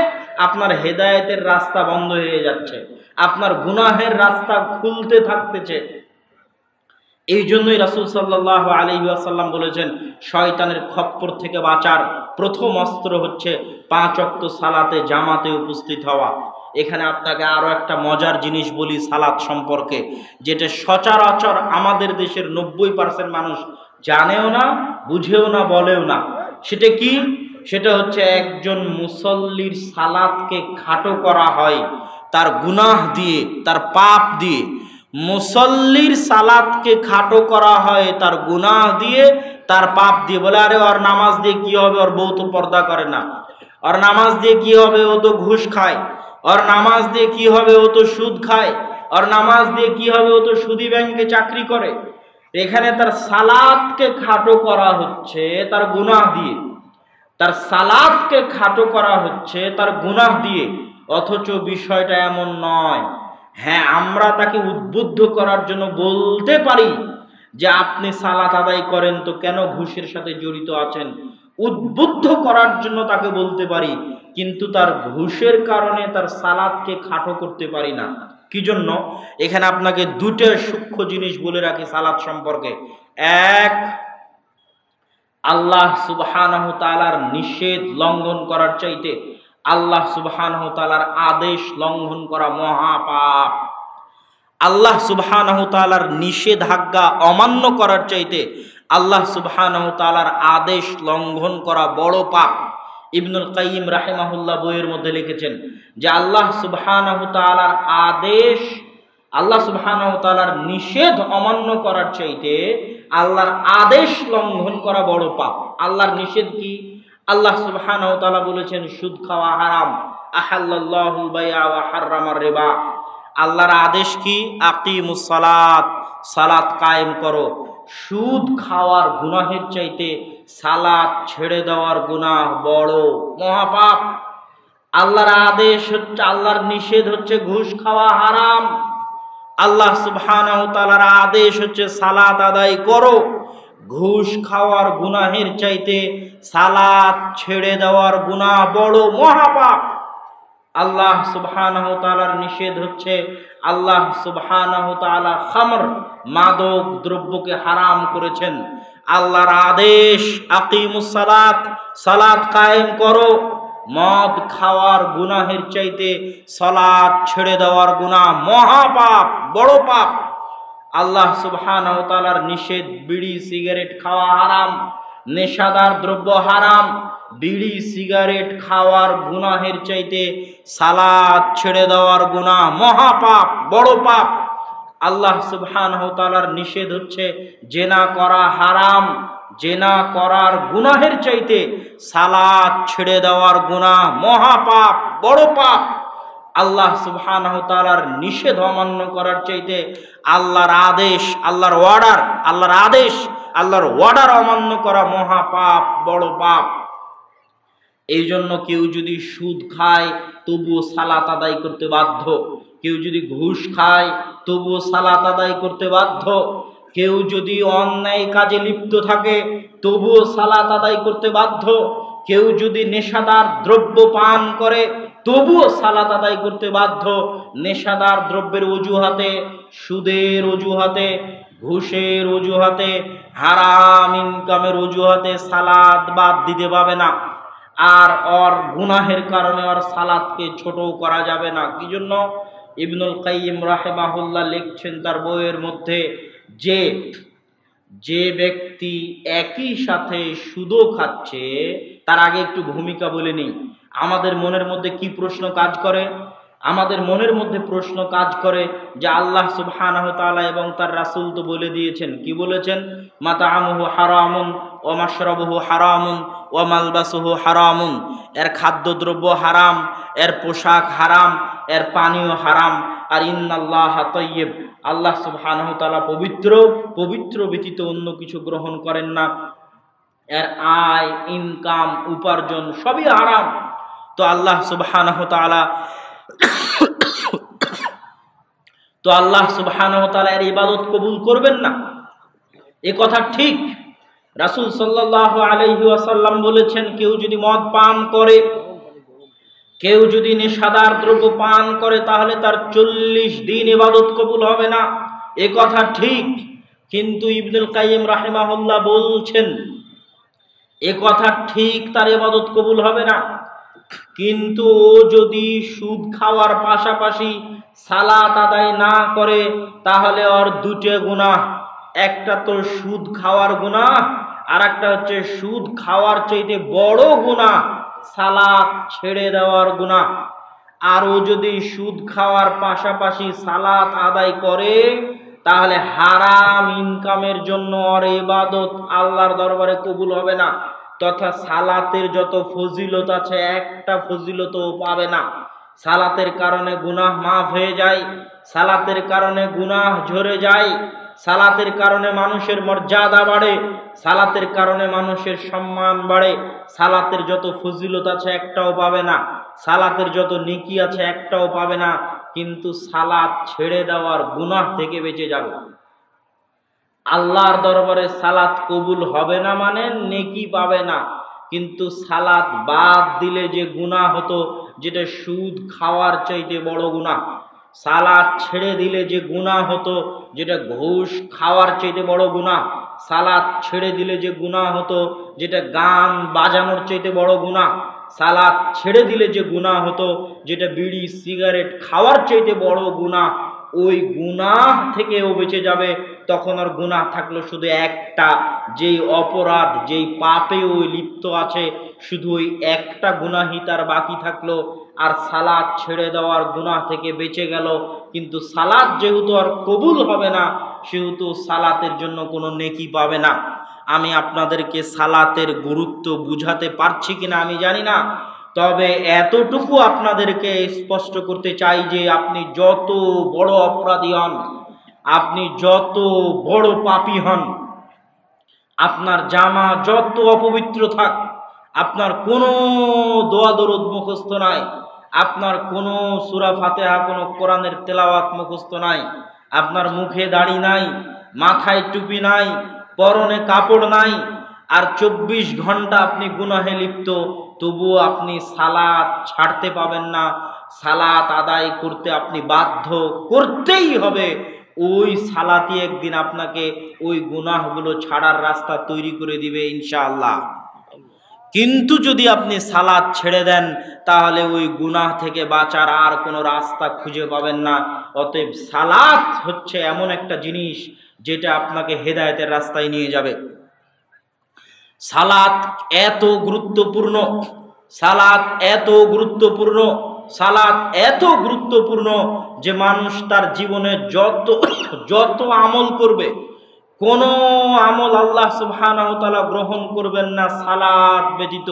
আপনার হেদায়েতের রাস্তা বন্ধ হয়ে যাচ্ছে। আপনার গুনাহের রাস্তা খুলতে থাকতেছে। এই জন্যই রাসুল সাল্লাহ আলী আসাল্লাম বলেছেন, শয়তানের খপ্পর থেকে বাঁচার প্রথম অস্ত্র হচ্ছে পাঁচ অক্ত সালাতে জামাতে উপস্থিত হওয়া। এখানে আপনাকে আরও একটা মজার জিনিস বলি সালাত সম্পর্কে, যেটা সচরাচর আমাদের দেশের নব্বই পার্সেন্ট মানুষ জানেও না, বুঝেও না, বলেও না। সেটা কি? সেটা হচ্ছে একজন মুসল্লির সালাদকে খাটো করা হয়, তার গুনাহ দিয়ে, তার পাপ দিয়ে। মুসল্লির সালাদকে খাটো করা হয়, তার গুনাহ দিয়ে, তার পাপ দিয়ে। বলে, আরে, ওর নামাজ দিয়ে কি হবে? ওর বউ তো পর্দা করে না। ওর নামাজ দিয়ে কি হবে? ও তো ঘুষ খায়। ওর নামাজ দিয়ে কি হবে? ও তো সুদ খায়। ওর নামাজ দিয়ে কি হবে? ও তো সুদি ব্যাংকে চাকরি করে। এখানে তার সালাদকে খাটো করা হচ্ছে, তার গুনাহ দিয়ে। তার সালাদকে খাটো করা হচ্ছে তার গুনাহ দিয়ে। অথচ বিষয়টা এমন নয়। হ্যাঁ আমরা তাকে উদ্বুদ্ধ করার জন্য বলতে পারি যে আপনি সালাত আদায় করেন তো কেন ঘুষের সাথে জড়িত আছেন? উদ্বুদ্ধ করার জন্য তাকে বলতে পারি, কিন্তু তার ঘুষের কারণে তার সালাদকে খাটো করতে পারি না। কি জন্য? এখানে আপনাকে দুটো সূক্ষ্ম জিনিস বলে রাখি সালাদ সম্পর্কে। এক আল্লাহ তালার নিষেধ লঙ্ঘন করার চাইতে আল্লাহ তালার আদেশ লঙ্ঘন করা মহাপাপ। আল্লাহ তালার নিষেধাজ্ঞা অমান্য করার চাইতে আল্লাহ তালার আদেশ লঙ্ঘন করা বড় পাপ। ইবনুল কাইম রাহেমাহুল্লাহ বইয়ের মধ্যে লিখেছেন যে আল্লাহ তাআলার আদেশ আল্লাহ সুবহানাহু তাআলার নিষেধ অমান্য করার চাইতে আল্লাহর আদেশ লঙ্ঘন করা বড় পাপ। আল্লাহর নিষেধ কি? আল্লাহ সুবহানাহু তাআলা বলেছেন, সুদ খাওয়া হারাম রিবা। আল্লাহর আদেশ কি? আকিমুস সালাত সালাত কায়েম করো। সুদ খাওয়ার গুনাহের চাইতে সালাদ ছেড়ে দেওয়ার গুনাহ বড়, মহাপাপ। আল্লাহর আদেশ হচ্ছে, আল্লাহর নিষেধ হচ্ছে, ঘুষ খাওয়া হারাম। আল্লাহ সুবহানাহু তাআলার আদেশ হচ্ছে, সালাত আদায় করো। ঘুষ খাওয়ার গুনাহের চাইতে সালাত ছেড়ে দেওয়ার গুনাহ বড় মহাপাপ। আল্লাহ সুবহানাহু তাআলার নিষেধ হচ্ছে, আল্লাহ সুবহানাহু খামর, মাদক দ্রব্যকে হারাম করেছেন। আল্লাহর আদেশ, আকিমুস সালাত সালাত কায়েম করো। মদ খাওয়ার গুনাহের চাইতে সলাদ ছেড়ে দেওয়ার গুনাহ মহাপাপ, বড় পাপ। আল্লাহ সুবহানাহু তাআলার নিষেধ, বিড়ি, সিগারেট খাওয়া হারাম, নেশাদার দ্রব্য হারাম। বিড়ি, সিগারেট খাওয়ার গুনাহের চাইতে সালাদ ছেড়ে দেওয়ার গুনাহ মহাপাপ, বড় পাপ। আল্লাহ সুবহানাহু তাআলার নিষেধ হচ্ছে জেনা করা হারাম। জেনা করার গুনাহের চাইতে সালাদ ছেড়ে দেওয়ার গুনাহ, মহাপাপ, বড় পাপ আল্লাহ সুবহানাহু তাআলার নিষেধ অমান্য করার চাইতে আল্লাহর আদেশ, আল্লাহর ওয়ার্ডার আল্লাহর আদেশ, আল্লাহর ওয়ার্ডার অমান্য করা মহাপাপ, বড় পাপ। এই জন্য কেউ যদি সুদ খায়, তবুও সালাত আদায় করতে বাধ্য। কেউ যদি ঘুষ খায়, তবুও সালাত আদায় করতে বাধ্য। কেউ যদি অন্যায় কাজে লিপ্ত থাকে, তবুও সালাত আদায় করতে বাধ্য। কেউ যদি নেশাদার দ্রব্য পান করে, তবুও সালাত আদায় করতে বাধ্য। নেশাদার দ্রব্যের অজুহাতে, সুদের অজুহাতে, ঘুষের অজুহাতে, হারাম ইনকামের অজুহাতে সালাদ বাদ দিতে পাবে না। আর ওর গুনাহের কারণে ওর সালাদকে ছোট করা যাবে না। কি জন্য ইবনুল কাইম রাহেমাহুল্লাহ লিখছেন তার বইয়ের মধ্যে যে যে ব্যক্তি একই সাথে সুদও খাচ্ছে, তার আগে একটু ভূমিকা বলে নিই। আমাদের মনের মধ্যে কি প্রশ্ন কাজ করে? আমাদের মনের মধ্যে প্রশ্ন কাজ করে যে আল্লাহ সুবহানাহ তাআলা এবং তার রাসূল তো বলে দিয়েছেন। কি বলেছেন? মাতাআমুহু হারামুন, ওয়া মাশরাবুহু হারামুন, ওয়া মালবাসুহু হারামুন। এর খাদ্যদ্রব্য হারাম, এর পোশাক হারাম, এর পানীয় হারাম। আর ইন্নাল্লাহ তৈয়ব আল্লাহ সুবহানাহু তাআলা পবিত্র পবিত্র ব্যতীত অন্য কিছু গ্রহণ করেন না। এর আয় ইনকাম উপার্জন সবই হারাম। তো আল্লাহ সুবহানাহু তাআলা তো আল্লাহ সুবহানাহু তাআলা এর ইবাদত কবুল করবেন না। এ কথা ঠিক। রাসূল সাল্লাল্লাহু আলাইহি ওয়াসাল্লাম বলেছেন, কেউ যদি মদ পান করে কেউ যদি নেশাদার দ্রব্য পান করে, তাহলে তার চল্লিশ দিন ইবাদত কবুল হবে না। এ কথা ঠিক, কিন্তু ইবনুল কাইম রাহেমাহুল্লাহ বলছেন, এ কথা ঠিক, তার ইবাদত কবুল হবে না। কিন্তু ও যদি সুদ খাওয়ার পাশাপাশি সালাত আদায় না করে, তাহলে ওর দুটো গুনাহ। একটা তো সুদ খাওয়ার গুনাহ আর একটা হচ্ছে সুদ খাওয়ার চাইতে বড় গুনাহ। সালাত ছেড়ে দেওয়ার গুনাহ। আর ও যদি সুদ খাওয়ার পাশাপাশি সালাত আদায় করে, তাহলে হারাম ইনকামের জন্য আর ইবাদত আল্লাহর দরবারে কবুল হবে না, তথা সালাতের যত ফজিলত আছে, একটা ফজিলতও পাবে না। সালাতের কারণে গুনাহ মাফ হয়ে যায়, সালাতের কারণে গুনাহ ঝরে যায়, সালাতের কারণে মানুষের মর্যাদা বাড়ে সালাতের কারণে মানুষের সম্মান বাড়ে। সালাতের যত ফজিলত আছে একটাও পাবে না। সালাতের যত নিকি আছে একটাও পাবে না। কিন্তু সালাত ছেড়ে দেওয়ার গুনাহ থেকে বেঁচে যাবে। আল্লাহর দরবারে সালাত কবুল হবে না মানে নেকি পাবে না। কিন্তু সালাত বাদ দিলে যে গুনাহ হতো, যেটা সুদ খাওয়ার চাইতে বড় গুনাহ। সালাদ ছেড়ে দিলে যে গুণা হতো, যেটা ঘুষ খাওয়ার চাইতে বড় গুণা সালাদ ছেড়ে দিলে যে গুণা হতো, যেটা গান বাজানোর চাইতে বড় গুণা সালাদ ছেড়ে দিলে যে গুণা হতো, যেটা বিড়ি, সিগারেট খাওয়ার চাইতে বড় গুণা ওই গুনাহ থেকে ও বেঁচে যাবে, তখন আর গুনাহ থাকল শুধু একটা। যেই অপরাধ, যেই পাপে ওই লিপ্ত আছে, শুধু ওই একটা গুনাহি তার বাকি থাকল। আর সালাদ ছেড়ে দেওয়ার গুনাহ থেকে বেঁচে গেল। কিন্তু সালাদ যেহেতু আর কবুল হবে না সেহেতু সালাতের জন্য কোনো নেকি পাবে না। আমি আপনাদেরকে সালাতের গুরুত্ব বুঝাতে পারছি কিনা আমি জানি না। তবে এতটুকু আপনাদেরকে স্পষ্ট করতে চাই যে আপনি যত বড় অপরাধী হন, আপনি যত বড় পাপি হন, আপনার জামা যত অপবিত্র থাক, আপনার কোনো দোয়া দরুদ মুখস্থ নাই, আপনার কোনো সুরা ফাতেহা, কোনো কোরআনের তেলাওয়াত মুখস্থ নাই আপনার মুখে দাড়ি নাই, মাথায় টুপি নাই, পরনে কাপড় নাই, আর চব্বিশ ঘণ্টা আপনি গুনাহে লিপ্ত, তবুও আপনি সালাত ছাড়তে পাবেন না। সালাত আদায় করতে আপনি বাধ্য করতেই হবে। ওই সালাতি একদিন আপনাকে ওই গুনাহগুলো ছাড়ার রাস্তা তৈরি করে দিবে ইনশাআল্লাহ। কিন্তু যদি আপনি সালাদ ছেড়ে দেন, তাহলে ওই গুনাহ থেকে বাঁচার আর কোনো রাস্তা খুঁজে পাবেন না। অতএব সালাদ হচ্ছে এমন একটা জিনিস যেটা আপনাকে হেদায়েতের রাস্তায় নিয়ে যাবে। সালাত এত গুরুত্বপূর্ণ সালাত এত গুরুত্বপূর্ণ সালাত এত গুরুত্বপূর্ণ যে মানুষ তার জীবনে যত যত আমল করবে কোন আমল আল্লাহ সুবহানাহু তাআলা গ্রহণ করবেন না, সালাত ব্যতীত।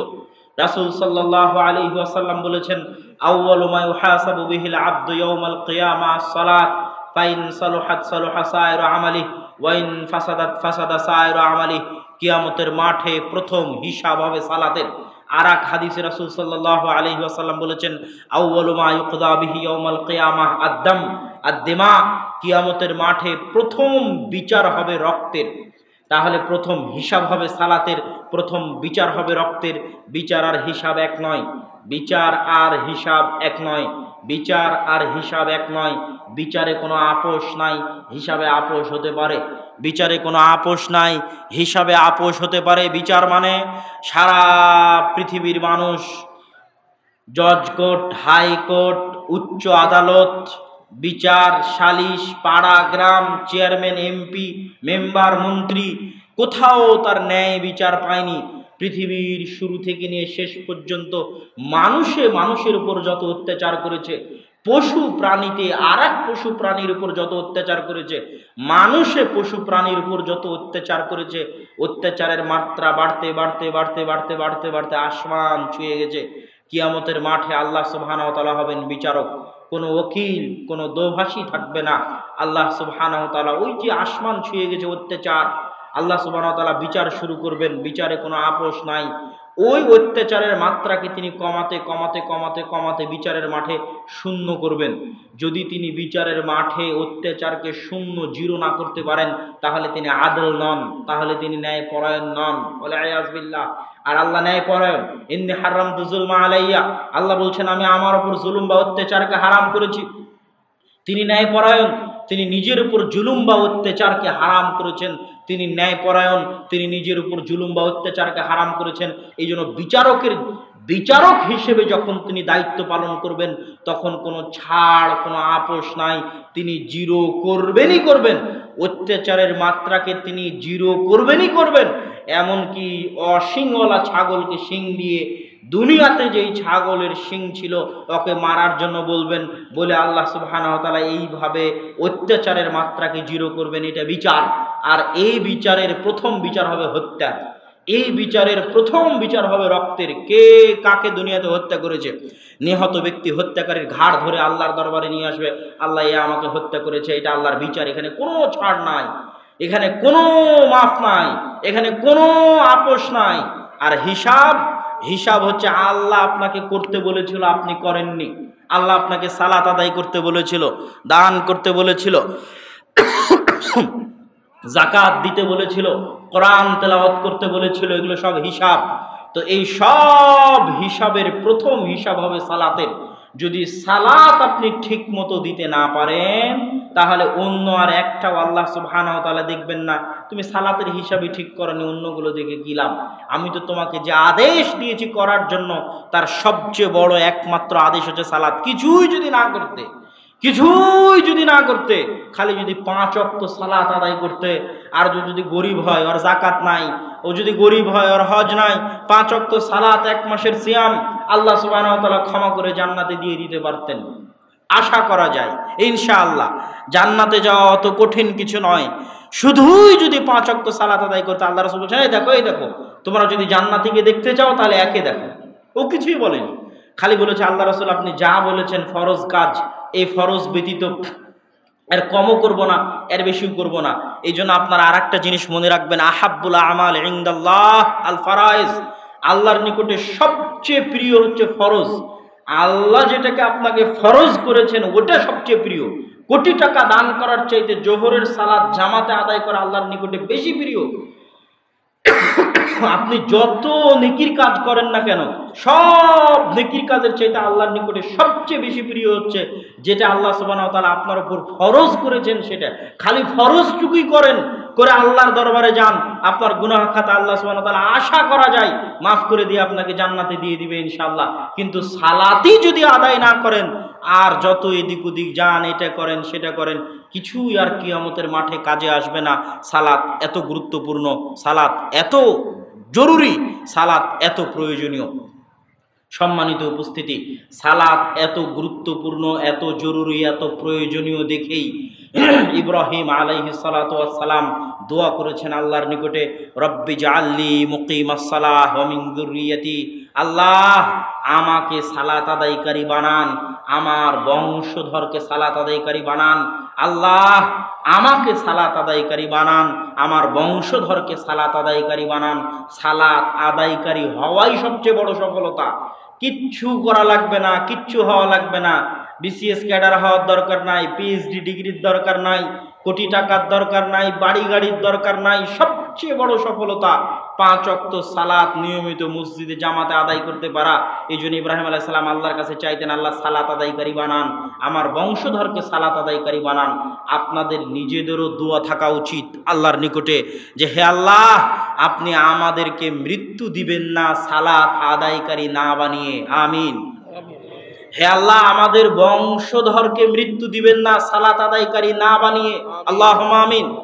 রাসূল সাল্লাল্লাহু আলাইহি ওয়াসাল্লাম বলেছেন আউয়ালু মা ইউহাসাবু বিহিল আবদু ইয়াউমাল কিয়ামা সালাত ফাইন সালুহাত সালুহা সাইরু আমালি ওয়াইন ফাসাদাত ফাসাদা সাইরু আমালি কিয়ামতের মাঠে প্রথম হিসাব হবে সালাতের। আর এক হাদিসে রাসূল সাল্লাল্লাহু আলাইহি ওয়াসাল্লাম বলেছেন আউয়ালু মা ইউকদা বিহি ইয়াউমাল কিয়ামাহ আদ-দাম, আদ-দিমা। কিয়ামতের মাঠে প্রথম বিচার হবে রক্তের। তাহলে প্রথম হিসাব হবে সালাতের, প্রথম বিচার হবে রক্তের। বিচার আর হিসাব এক নয়। বিচার আর হিসাব এক নয়। বিচার আর হিসাব এক নয়। বিচারে কোনো আপোষ নাই, হিসাবে আপোষ হতে পারে। বিচারে কোনো আপোষ নাই, হিসাবে আপোষ হতে পারে। বিচার মানে সারা পৃথিবীর মানুষ, জজ কোর্ট হাইকোর্ট উচ্চ আদালত বিচার, সালিশ, পাড়া, গ্রাম, চেয়ারম্যান, এমপি, মেম্বার, মন্ত্রী, কোথাও তার ন্যায় বিচার পায়নি। পৃথিবীর শুরু থেকে নিয়ে শেষ পর্যন্ত মানুষে মানুষের উপর যত অত্যাচার করেছে, পশু প্রাণীতে আর পশু প্রাণীর উপর যত অত্যাচার করেছে, মানুষে পশু প্রাণীর উপর যত অত্যাচার করেছে, অত্যাচারের মাত্রা বাড়তে বাড়তে বাড়তে বাড়তে বাড়তে বাড়তে আসমান ছুঁয়ে গেছে। কিয়ামতের মাঠে আল্লাহ সুবহানাহু তাআলা হবেন বিচারক। কোনো ওকিল, কোনো দোভাষী থাকবে না। আল্লাহ সুবহানাহু তাআলা ওই যে আসমান ছুঁয়ে গেছে অত্যাচার। আল্লাহ সুবহানাহু তাআলা বিচার শুরু করবেন, বিচারে কোনো আপোষ নাই। ওই অত্যাচারের মাত্রাকে তিনি কমাতে কমাতে কমাতে কমাতে বিচারের মাঠে শূন্য করবেন। যদি তিনি বিচারের মাঠে অত্যাচারকে শূন্য, জিরো না করতে পারেন, তাহলে তিনি আদল নন, তাহলে তিনি ন্যায় পরায়ণ নন। বলে আয়াজবিল্লাহ আর আল্লাহ ন্যায় পরায়ণ ইন্নি হারাম জুলমা আলাইয়া। আল্লাহ বলছেন, আমি আমার উপর জুলুম বা অত্যাচারকে হারাম করেছি। তিনি ন্যায় পরায়ণ তিনি নিজের উপর জুলুম বা অত্যাচারকে হারাম করেছেন, তিনি ন্যায়পরায়ণ, তিনি নিজের উপর জুলুম বা অত্যাচারকে হারাম করেছেন। এই জন্য বিচারকের, বিচারক হিসেবে যখন তিনি দায়িত্ব পালন করবেন, তখন কোনো ছাড়, কোনো আপোষ নাই। তিনি জিরো করবেনই করবেন। অত্যাচারের মাত্রাকে তিনি জিরো করবেনই করবেন। এমনকি অশিংওয়ালা ছাগলকে শিং দিয়ে দুনিয়াতে যেই ছাগলের শিং ছিল ওকে মারার জন্য বলবেন, বলে আল্লাহ সুবাহানতালা এইভাবে অত্যাচারের মাত্রাকে জিরো করবেন, এটা বিচার। আর এই বিচারের প্রথম বিচার হবে হত্যা। এই বিচারের প্রথম বিচার হবে রক্তের। কে কাকে দুনিয়াতে হত্যা করেছে? নিহত ব্যক্তি হত্যাকারীর ঘাড় ধরে আল্লাহর দরবারে নিয়ে আসবে, আল্লাহ এ আমাকে হত্যা করেছে, এটা আল্লাহর বিচার। এখানে কোনো ছাড় নাই, এখানে কোনো মাফ নাই, এখানে কোনো আপোষ নাই। আর হিসাব হিসাব হচ্ছে আল্লাহ আপনাকে করতে বলেছিল, আপনি করেননি। আল্লাহ আপনাকে সালাত আদায় করতে বলেছিল, দান করতে বলেছিল জাকাত দিতে বলেছিল, কোরআন তেলাওয়াত করতে বলেছিল, এগুলো সব হিসাব। তো এই সব হিসাবের প্রথম হিসাব হবে সালাতের। যদি সালাত আপনি ঠিক মতো দিতে না পারেন, তাহলে অন্য আর একটাও আল্লাহ সুবহানাহু তাআলা দেখবেন না। তুমি সালাতের হিসাবে ঠিক করনি, অন্যগুলো দেখে গিলাম আমি তো তোমাকে যে আদেশ দিয়েছি করার জন্য, তার সবচেয়ে বড় একমাত্র আদেশ হচ্ছে সালাত। কিছুই যদি না করতে কিছুই যদি না করতে, খালি যদি পাঁচ অক্ত সালাত আদায় করতে, আর যদি গরিব হয়, ওর জাকাত নাই, ও যদি গরিব হয়, ওর হজ নাই, পাঁচ অক্ত সালাত, এক মাসের সিয়াম, আল্লাহ সুবাহ ক্ষমা করে জান্নাতে দিয়ে দিতে পারতেন। আশা করা যায়, ইনশাআল্লাহ, জান্নাতে যাওয়া অত কঠিন কিছু নয়। শুধুই যদি পাঁচ অক্ত সালাত আদায় করতে আল্লাহ রসুল বলছেন, এই দেখো এই দেখো, তোমরা যদি জান্নাতিকে দেখতে চাও, তাহলে একে দেখো। ও কিছুই বলেনি। খালি বলেছে, আল্লাহ রসুল, আপনি যা বলেছেন, ফরজ কাজ এই ফরজ ব্যতীত এর কমও করব না, এর বেশিও করব না। এই জন্য আপনার আর একটা জিনিস মনে রাখবেন আহাবুল আমাল ইংদাল্লাহ আল ফারাইজ আল্লাহর নিকটে সবচেয়ে প্রিয় হচ্ছে ফরজ। আল্লাহ যেটাকে আপনাকে ফরজ করেছেন, ওটা সবচেয়ে প্রিয়। কোটি টাকা দান করার চাইতে জোহরের সালাদ জামাতে আদায় করা আল্লাহর নিকটে বেশি প্রিয়। আপনি যত নেকির কাজ করেন না কেন, সব নেকির কাজের চাইতে আল্লাহর নিকটে সবচেয়ে বেশি প্রিয় হচ্ছে যেটা আল্লাহ সুবাহ তাআলা আপনার উপর ফরজ করেছেন সেটা। খালি ফরজটুকুই করেন, করে আল্লাহর দরবারে যান, আপনার গুনাহ খাতা আল্লাহ সুবাহ তাআলা আশা করা যায়, মাফ করে দিয়ে আপনাকে জান্নাতে দিয়ে দিবে ইনশাল্লাহ কিন্তু সালাতি যদি আদায় না করেন আর যত এদিক ওদিক যান, এটা করেন, সেটা করেন, কিছুই আর কিয়ামতের মাঠে কাজে আসবে না। সালাত এত গুরুত্বপূর্ণ, সালাত এত জরুরি, সালাত এত প্রয়োজনীয়। সম্মানিত উপস্থিতি, সালাত এত গুরুত্বপূর্ণ, এত জরুরি, এত প্রয়োজনীয় দেখেই ইব্রাহিম আলাইহি সালাম দোয়া করেছেন আল্লাহর নিকটে, রব্বি জাল্লি মুকিম সালাহ দুরিয়াতি আল্লাহ, আমাকে সালাত আদায়কারী বানান। আমার বংশধরকে সালাত আদায়কারী বানান। আল্লাহ আমাকে সালাত আদায়কারী বানান, আমার বংশধরকে সালাত আদায়কারী বানান। সালাত আদায়কারী হওয়াই সবচেয়ে বড় সফলতা। কিচ্ছু করা লাগবে না, কিচ্ছু হওয়া লাগবে না। বিসিএস ক্যাডার হওয়ার দরকার নাই পিএইচডি ডিগ্রির দরকার নাই, কোটি টাকার দরকার নাই, বাড়ি গাড়ির দরকার নাই, সবচেয়ে বড় সফলতা পাঁচ অক্ত সালাত নিয়মিত মসজিদে জামাতে আদায় করতে পারা। এই জন্য ইব্রাহিম আলাহ সালাম আল্লাহর কাছে চাইতেন, আল্লাহ, সালাত আদায়কারী বানান, আমার বংশধরকে সালাত আদায়কারী বানান। আপনাদের নিজেদেরও দোয়া থাকা উচিত আল্লাহর নিকটে যে, হে আল্লাহ, আপনি আমাদেরকে মৃত্যু দিবেন না, সালাত আদায়কারী না বানিয়ে। আমিন। হে আল্লাহ, আমাদের বংশধরকে মৃত্যু দিবেন না, সালাত আদায়কারী না বানিয়ে। আল্লাহ আমিন।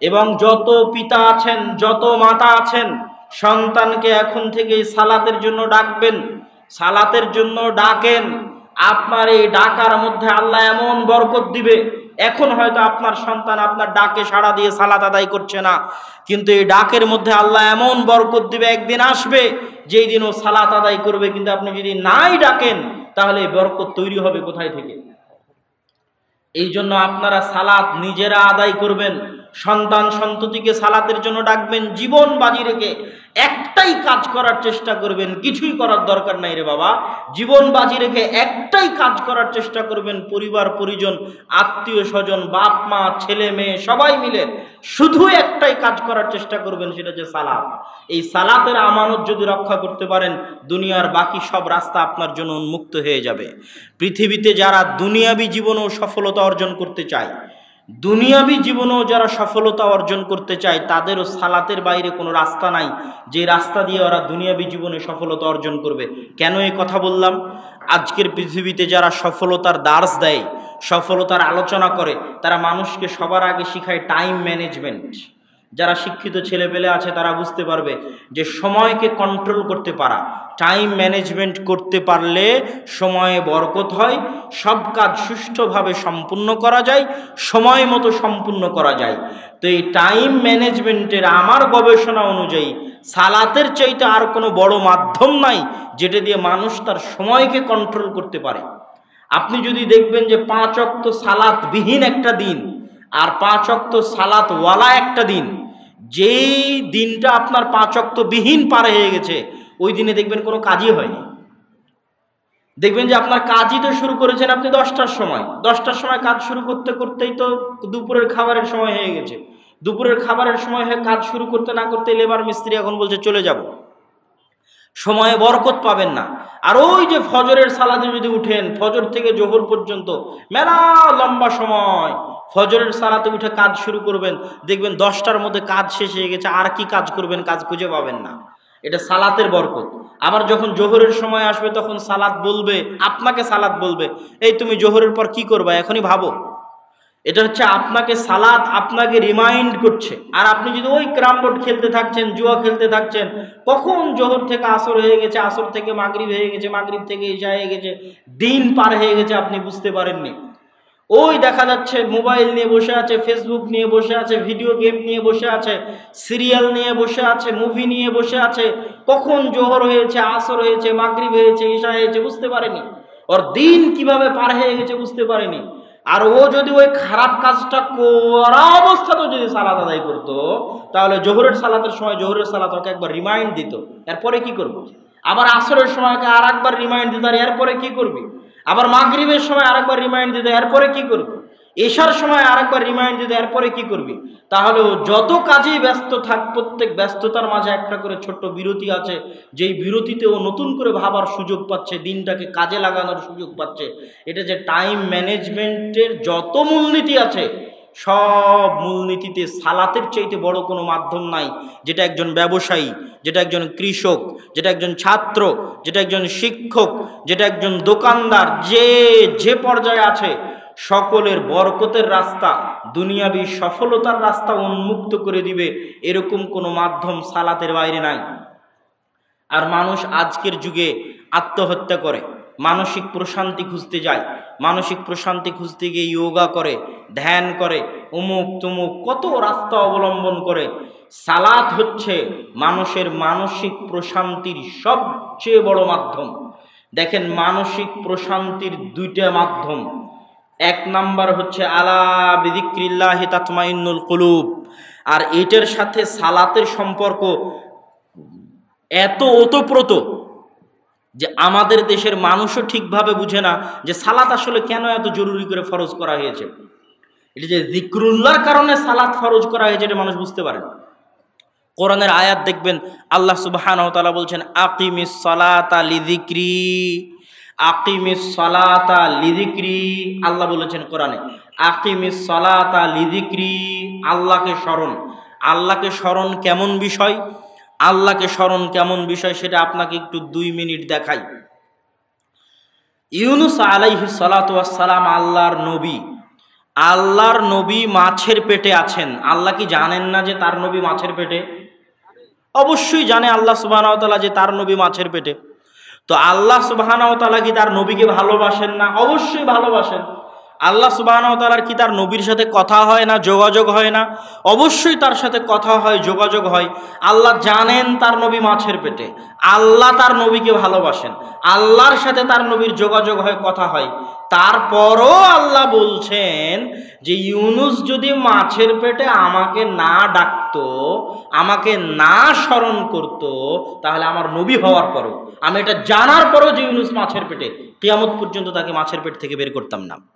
এবং যত পিতা আছেন, যত মাতা আছেন, সন্তানকে এখন থেকে সালাতের জন্য ডাকবেন। সালাতের জন্য ডাকেন। আপনার এই ডাকার মধ্যে আল্লাহ এমন বরকত দিবে। এখন হয়তো আপনার সন্তান আপনার ডাকে সাড়া দিয়ে সালাত আদায় করছে না। কিন্তু এই ডাকের মধ্যে আল্লাহ এমন বরকত দিবে, একদিন আসবে, যেই দিন ও সালাত আদায় করবে। কিন্তু আপনি যদি নাই ডাকেন, তাহলে এই বরকত তৈরি হবে কোথায় থেকে? এই জন্য আপনারা সালাত নিজেরা আদায় করবেন। সন্তান সন্ততিকে সালাতের জন্য ডাকবেন, জীবন বাজি রেখে একটাই কাজ করার চেষ্টা করবেন, কিছুই করার দরকার নাই রে বাবা। জীবন বাজি রেখে একটাই কাজ করার চেষ্টা করবেন, পরিবার, পরিজন, আত্মীয় স্বজন, বাপ, মা, ছেলে, মেয়ে, সবাই মিলে শুধু একটাই কাজ করার চেষ্টা করবেন, সেটা হচ্ছে সালাত। এই সালাতের আমানত যদি রক্ষা করতে পারেন, দুনিয়ার বাকি সব রাস্তা আপনার জন্য উন্মুক্ত হয়ে যাবে। পৃথিবীতে যারা দুনিয়াবী জীবনেও সফলতা অর্জন করতে চায় দুনিয়াবি জীবনেও যারা সফলতা অর্জন করতে চায়, তাদেরও সালাতের বাইরে কোনো রাস্তা নাই। যে রাস্তা দিয়ে ওরা দুনিয়াবি জীবনে সফলতা অর্জন করবে। কেন এই কথা বললাম? আজকের পৃথিবীতে যারা সফলতার দার্স দেয়, সফলতার আলোচনা করে, তারা মানুষকে সবার আগে শিখায় টাইম ম্যানেজমেন্ট যারা শিক্ষিত ছেলেপেলে আছে তারা বুঝতে পারবে যে সময়কে কন্ট্রোল করতে পারা টাইম ম্যানেজমেন্ট করতে পারলে সময়ে বরকত হয়, সব কাজ সুষ্ঠুভাবে সম্পূর্ণ করা যায়, সময় মতো সম্পূর্ণ করা যায়। তো এই টাইম ম্যানেজমেন্টের আমার গবেষণা অনুযায়ী সালাতের চাইতে আর কোনো বড় মাধ্যম নাই যেটা দিয়ে মানুষ তার সময়কে কন্ট্রোল করতে পারে। আপনি যদি দেখবেন যে পাঁচ অক্ত সালাতবিহীন একটা দিন আর পাঁচ অক্ত সালাতওয়ালা একটা দিন। যেই দিনটা আপনার পাঁচ অক্ত বিহীন পার হয়ে গেছে, ওই দিনে দেখবেন কোনো কাজই হয়নি। দেখবেন যে আপনার কাজই তো শুরু করেছেন আপনি দশটার সময়। দশটার সময় কাজ শুরু করতে করতেই তো দুপুরের খাবারের সময় হয়ে গেছে। দুপুরের খাবারের সময় হয়ে কাজ শুরু করতে না করতে লেবার মিস্ত্রি এখন বলছে, চলে যাব। সময়ে বরকত পাবেন না। আর ওই যে ফজরের সালাদে যদি উঠেন, ফজর থেকে জোহর পর্যন্ত, মেলা লম্বা সময় ফজরের সালাতে উঠে কাজ শুরু করবেন, দেখবেন দশটার মধ্যে কাজ শেষ হয়ে গেছে, আর কি কাজ করবেন, কাজ খুঁজে পাবেন না। এটা সালাতের বরকত। আবার যখন জোহরের সময় আসবে, তখন সালাত বলবে, আপনাকে সালাত বলবে, এই তুমি জোহরের পর কি করবা? এখনই ভাবো। এটা হচ্ছে আপনাকে সালাত, আপনাকে রিমাইন্ড করছে। আর আপনি যদি ওই ক্রাম বোর্ড খেলতে থাকছেন, জুয়া খেলতে থাকছেন, কখন জোহর থেকে আসর হয়ে গেছে, আসর থেকে মাগরিব হয়ে গেছে, মাগরিব থেকে ইশা হয়ে গেছে, দিন পার হয়ে গেছে, আপনি বুঝতে পারেননি। ওই দেখা যাচ্ছে মোবাইল নিয়ে বসে আছে ফেসবুক নিয়ে বসে আছে ভিডিও গেম নিয়ে বসে আছে সিরিয়াল নিয়ে বসে আছে মুভি নিয়ে বসে আছে, কখন জোহর হয়েছে, আসর হয়েছে, মাগরিব হয়েছে ঈশা হয়েছে, বুঝতে পারেনি ওর দিন কীভাবে পার হয়ে গেছে, বুঝতে পারেনি আর ও যদি ওই খারাপ কাজটা করা অবস্থাতেও যদি সালাত আদায় করতো, তাহলে জোহরের সালাতের সময় জোহরের সালাত ওকে একবার রিমাইন্ড দিত। এরপরে কি করব? আবার আসরের সময় ওকে আর একবার রিমাইন্ড দিত, আর এরপরে কি করবি? আবার মাগরীবের সময় আর একবার রিমাইন্ড দিত, এরপরে কি করবি? এসার সময় আরেকবার রিমাইন্ড দিতে, এরপরে কি করবি? তাহলে যত কাজেই ব্যস্ত থাক, প্রত্যেক ব্যস্ততার মাঝে একটা করে ছোট্ট বিরতি আছে, যেই বিরতিতে ও নতুন করে ভাবার সুযোগ পাচ্ছে, দিনটাকে কাজে লাগানোর সুযোগ পাচ্ছে। এটা যে টাইম ম্যানেজমেন্টের যত মূলনীতি আছে, সব মূলনীতিতে সালাতের চাইতে বড় কোনো মাধ্যম নাই। যেটা একজন ব্যবসায়ী, যেটা একজন কৃষক, যেটা একজন ছাত্র, যেটা একজন শিক্ষক, যেটা একজন দোকানদার, যে যে পর্যায়ে আছে সকলের বরকতের রাস্তা, দুনিয়াবি সফলতার রাস্তা উন্মুক্ত করে দিবে, এরকম কোনো মাধ্যম সালাতের বাইরে নাই। আর মানুষ আজকের যুগে আত্মহত্যা করে, মানসিক প্রশান্তি খুঁজতে যায়, মানসিক প্রশান্তি খুঁজতে গিয়ে যোগা করে, ধ্যান করে, উমুক তুমুক কত রাস্তা অবলম্বন করে। সালাত হচ্ছে মানুষের মানসিক প্রশান্তির সবচেয়ে বড় মাধ্যম। দেখেন, মানসিক প্রশান্তির দুইটা মাধ্যম। এক নাম্বার হচ্ছে, আলা বিদিক্রিল্লাহ তাতমাইনুল কুলুব। আর এটার সাথে সালাতের সম্পর্ক এত ওতপ্রোত যে আমাদের দেশের মানুষও ঠিকভাবে বুঝে না যে সালাত আসলে কেন এত জরুরি করে ফরজ করা হয়েছে। এটা যে জিক্রুল্লাহর কারণে সালাত ফরজ করা হয়েছে এটা মানুষ বুঝতে পারে না। কোরআনের আয়াত দেখবেন, আল্লাহ সুবাহান বলছেন, আকিমিস আলি লিদিক্রি আকিমিস সলাতা লিদিক্রি আল্লাহ বলেছেন কোরআনে আকিমিস সলাতা লিদিক্রি আল্লাহকে স্মরণ। আল্লাহকে স্মরণ কেমন বিষয়? আল্লাহকে স্মরণ কেমন বিষয় সেটা আপনাকে একটু দুই মিনিট দেখাই। ইউনুস আলাইহি সালাম আল্লাহর নবী। আল্লাহর নবী মাছের পেটে আছেন। আল্লাহ কি জানেন না যে তার নবী মাছের পেটে? অবশ্যই জানে আল্লাহ সুবাহ যে তার নবী মাছের পেটে। তো আল্লাহ সুবাহ কি তার নবীকে ভালোবাসেন না? অবশ্যই ভালোবাসেন। আল্লাহ সুবাহানাওতালার কি তার নবীর সাথে কথা হয় না, যোগাযোগ হয় না? অবশ্যই তার সাথে কথা হয়, যোগাযোগ হয়। আল্লাহ জানেন তার নবী মাছের পেটে। আল্লাহ তার নবীকে ভালোবাসেন। আল্লাহর সাথে তার নবীর যোগাযোগ হয়, কথা হয়। তারপরও আল্লাহ বলছেন যে, ইউনুস যদি মাছের পেটে আমাকে না ডাকতো, আমাকে না স্মরণ করত, তাহলে আমার নবী হওয়ার পরও, আমি এটা জানার পরও যে ইউনুস মাছের পেটে, কিয়ামত পর্যন্ত তাকে মাছের পেট থেকে বের করতাম না।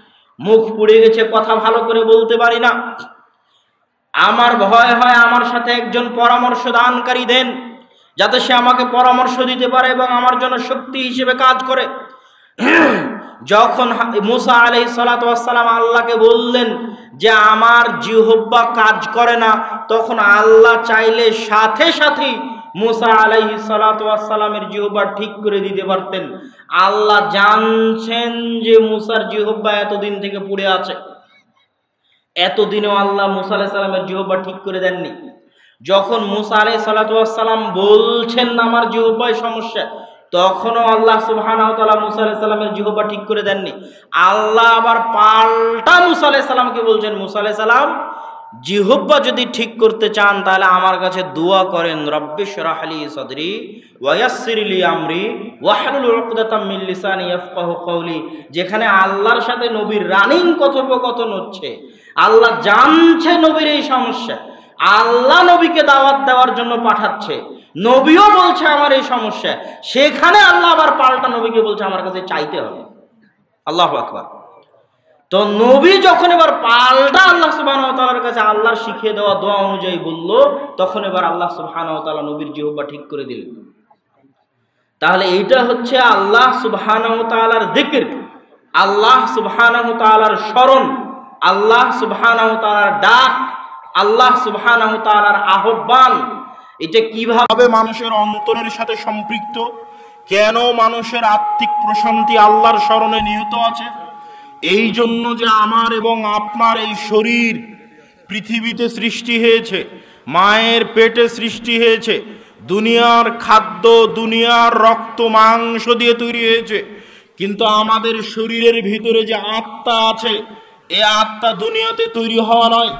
মুখ পুড়ে গেছে, কথা ভালো করে বলতে পারি না। আমার ভয় হয় আমার সাথে একজন পরামর্শ দানকারী দেন, যাতে সে আমাকে পরামর্শ দিতে পারে এবং আমার জন্য শক্তি হিসেবে কাজ করে। যখন মুসা আলাই সালাতাম আল্লাহকে বললেন যে আমার জিহব্বা কাজ করে না, তখন আল্লাহ চাইলে সাথে সাথেই মুসা আলাইহি সালাতামের জিহব্বা ঠিক করে দিতে পারতেন। আল্লাহ জানছেন যে মুসার জিহব্বা এতদিন থেকে পড়ে আছে। এতদিনেও আল্লাহ মুসা আলাহ সাল্লামের জিহব্বা ঠিক করে দেননি। যখন মুসা আলাই সালাতাম বলছেন, আমার জিহব্বায় সমস্যা, তখনও আল্লাহ সুবাহানাহতালা মুসা আলাহ সাল্লামের জিহব্বা ঠিক করে দেননি। আল্লাহ আবার পাল্টা মুসা আলাহ সাল্লামকে বলছেন, মুসা আলাহ সাল্লাম জিহব্বা যদি ঠিক করতে চান, তাহলে আমার কাছে দোয়া করেন রব্বিশ যেখানে আল্লাহর সাথে নবীর রানিং কথোপকথন হচ্ছে। আল্লাহ জানছে নবীর এই সমস্যা। আল্লাহ নবীকে দাওয়াত দেওয়ার জন্য পাঠাচ্ছে। নবীও বলছে, আমার এই সমস্যা। সেখানে আল্লাহ আবার পাল্টা নবীকে বলছে, আমার কাছে চাইতে হবে। আল্লাহ আকবার। তো নবী যখন এবার পাল্টা আল্লাহ সুবাহ তালার কাছে আল্লাহর শিখিয়ে দেওয়া দোয়া অনুযায়ী বলল, তখন এবার আল্লাহ সুবাহ নবীর জিহব্বা ঠিক করে দিলেন। তাহলে এইটা হচ্ছে আল্লাহ সুবাহ তালার দিকের আল্লাহ সুবাহ তালার স্মরণ, আল্লাহ সুবাহ তালার ডাক, আল্লাহ সুবাহ তালার আহ্বান। এটা কীভাবে মানুষের অন্তরের সাথে সম্পৃক্ত? কেন মানুষের আত্মিক প্রশান্তি আল্লাহর স্মরণে নিহত আছে? এই জন্য যে আমার এবং আপনার এই শরীর পৃথিবীতে সৃষ্টি হয়েছে, মায়ের পেটে সৃষ্টি হয়েছে, দুনিয়ার খাদ্য, দুনিয়ার রক্ত, মাংস দিয়ে তৈরি হয়েছে, কিন্তু আমাদের শরীরের ভিতরে যে আত্মা আছে, এ আত্মা দুনিয়াতে তৈরি হওয়া নয়,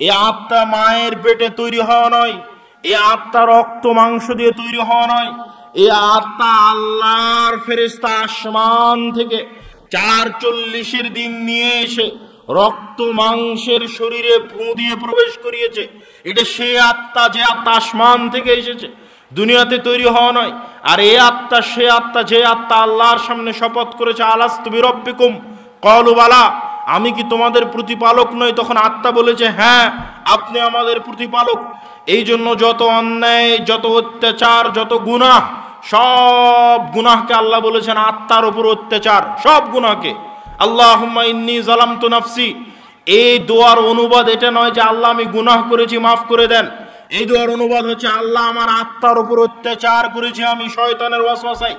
এ আত্মা মায়ের পেটে তৈরি হওয়া নয়, এ আত্মা রক্ত, মাংস দিয়ে তৈরি হওয়া নয়, এ আত্মা আল্লাহর ফেরেস্তা আসমান থেকে চার চল্লিশের দিন নিয়ে এসে রক্ত মাংসের শরীরে ফু দিয়ে প্রবেশ করিয়েছে। এটা সে আত্মা যে আত্মা আসমান থেকে এসেছে। দুনিয়াতে তৈরি হওয়া নয়। আর এ আত্মা, সে আত্মা, যে আত্মা আল্লাহর সামনে শপথ করেছে আলাস তুমি রব্বিকুম কলবালা আমি কি তোমাদের প্রতিপালক নই? তখন আত্মা বলেছে হ্যাঁ আপনি আমাদের প্রতিপালক। এই জন্য যত অন্যায়, যত অত্যাচার, যত গুনাহ সব গুনাহকে আল্লাহ বলেছেন আত্মার উপর অত্যাচার, সব গুনাহকে। আল্লাহ ইন্নি জালাম তো নাফসি। এই দোয়ার অনুবাদ এটা নয় যে আল্লাহ আমি গুনাহ করেছি, মাফ করে দেন। এই দোয়ার অনুবাদ হচ্ছে আল্লাহ আমার আত্মার উপর অত্যাচার করেছি, আমি শয়তানের ওয়াসওয়াসায়।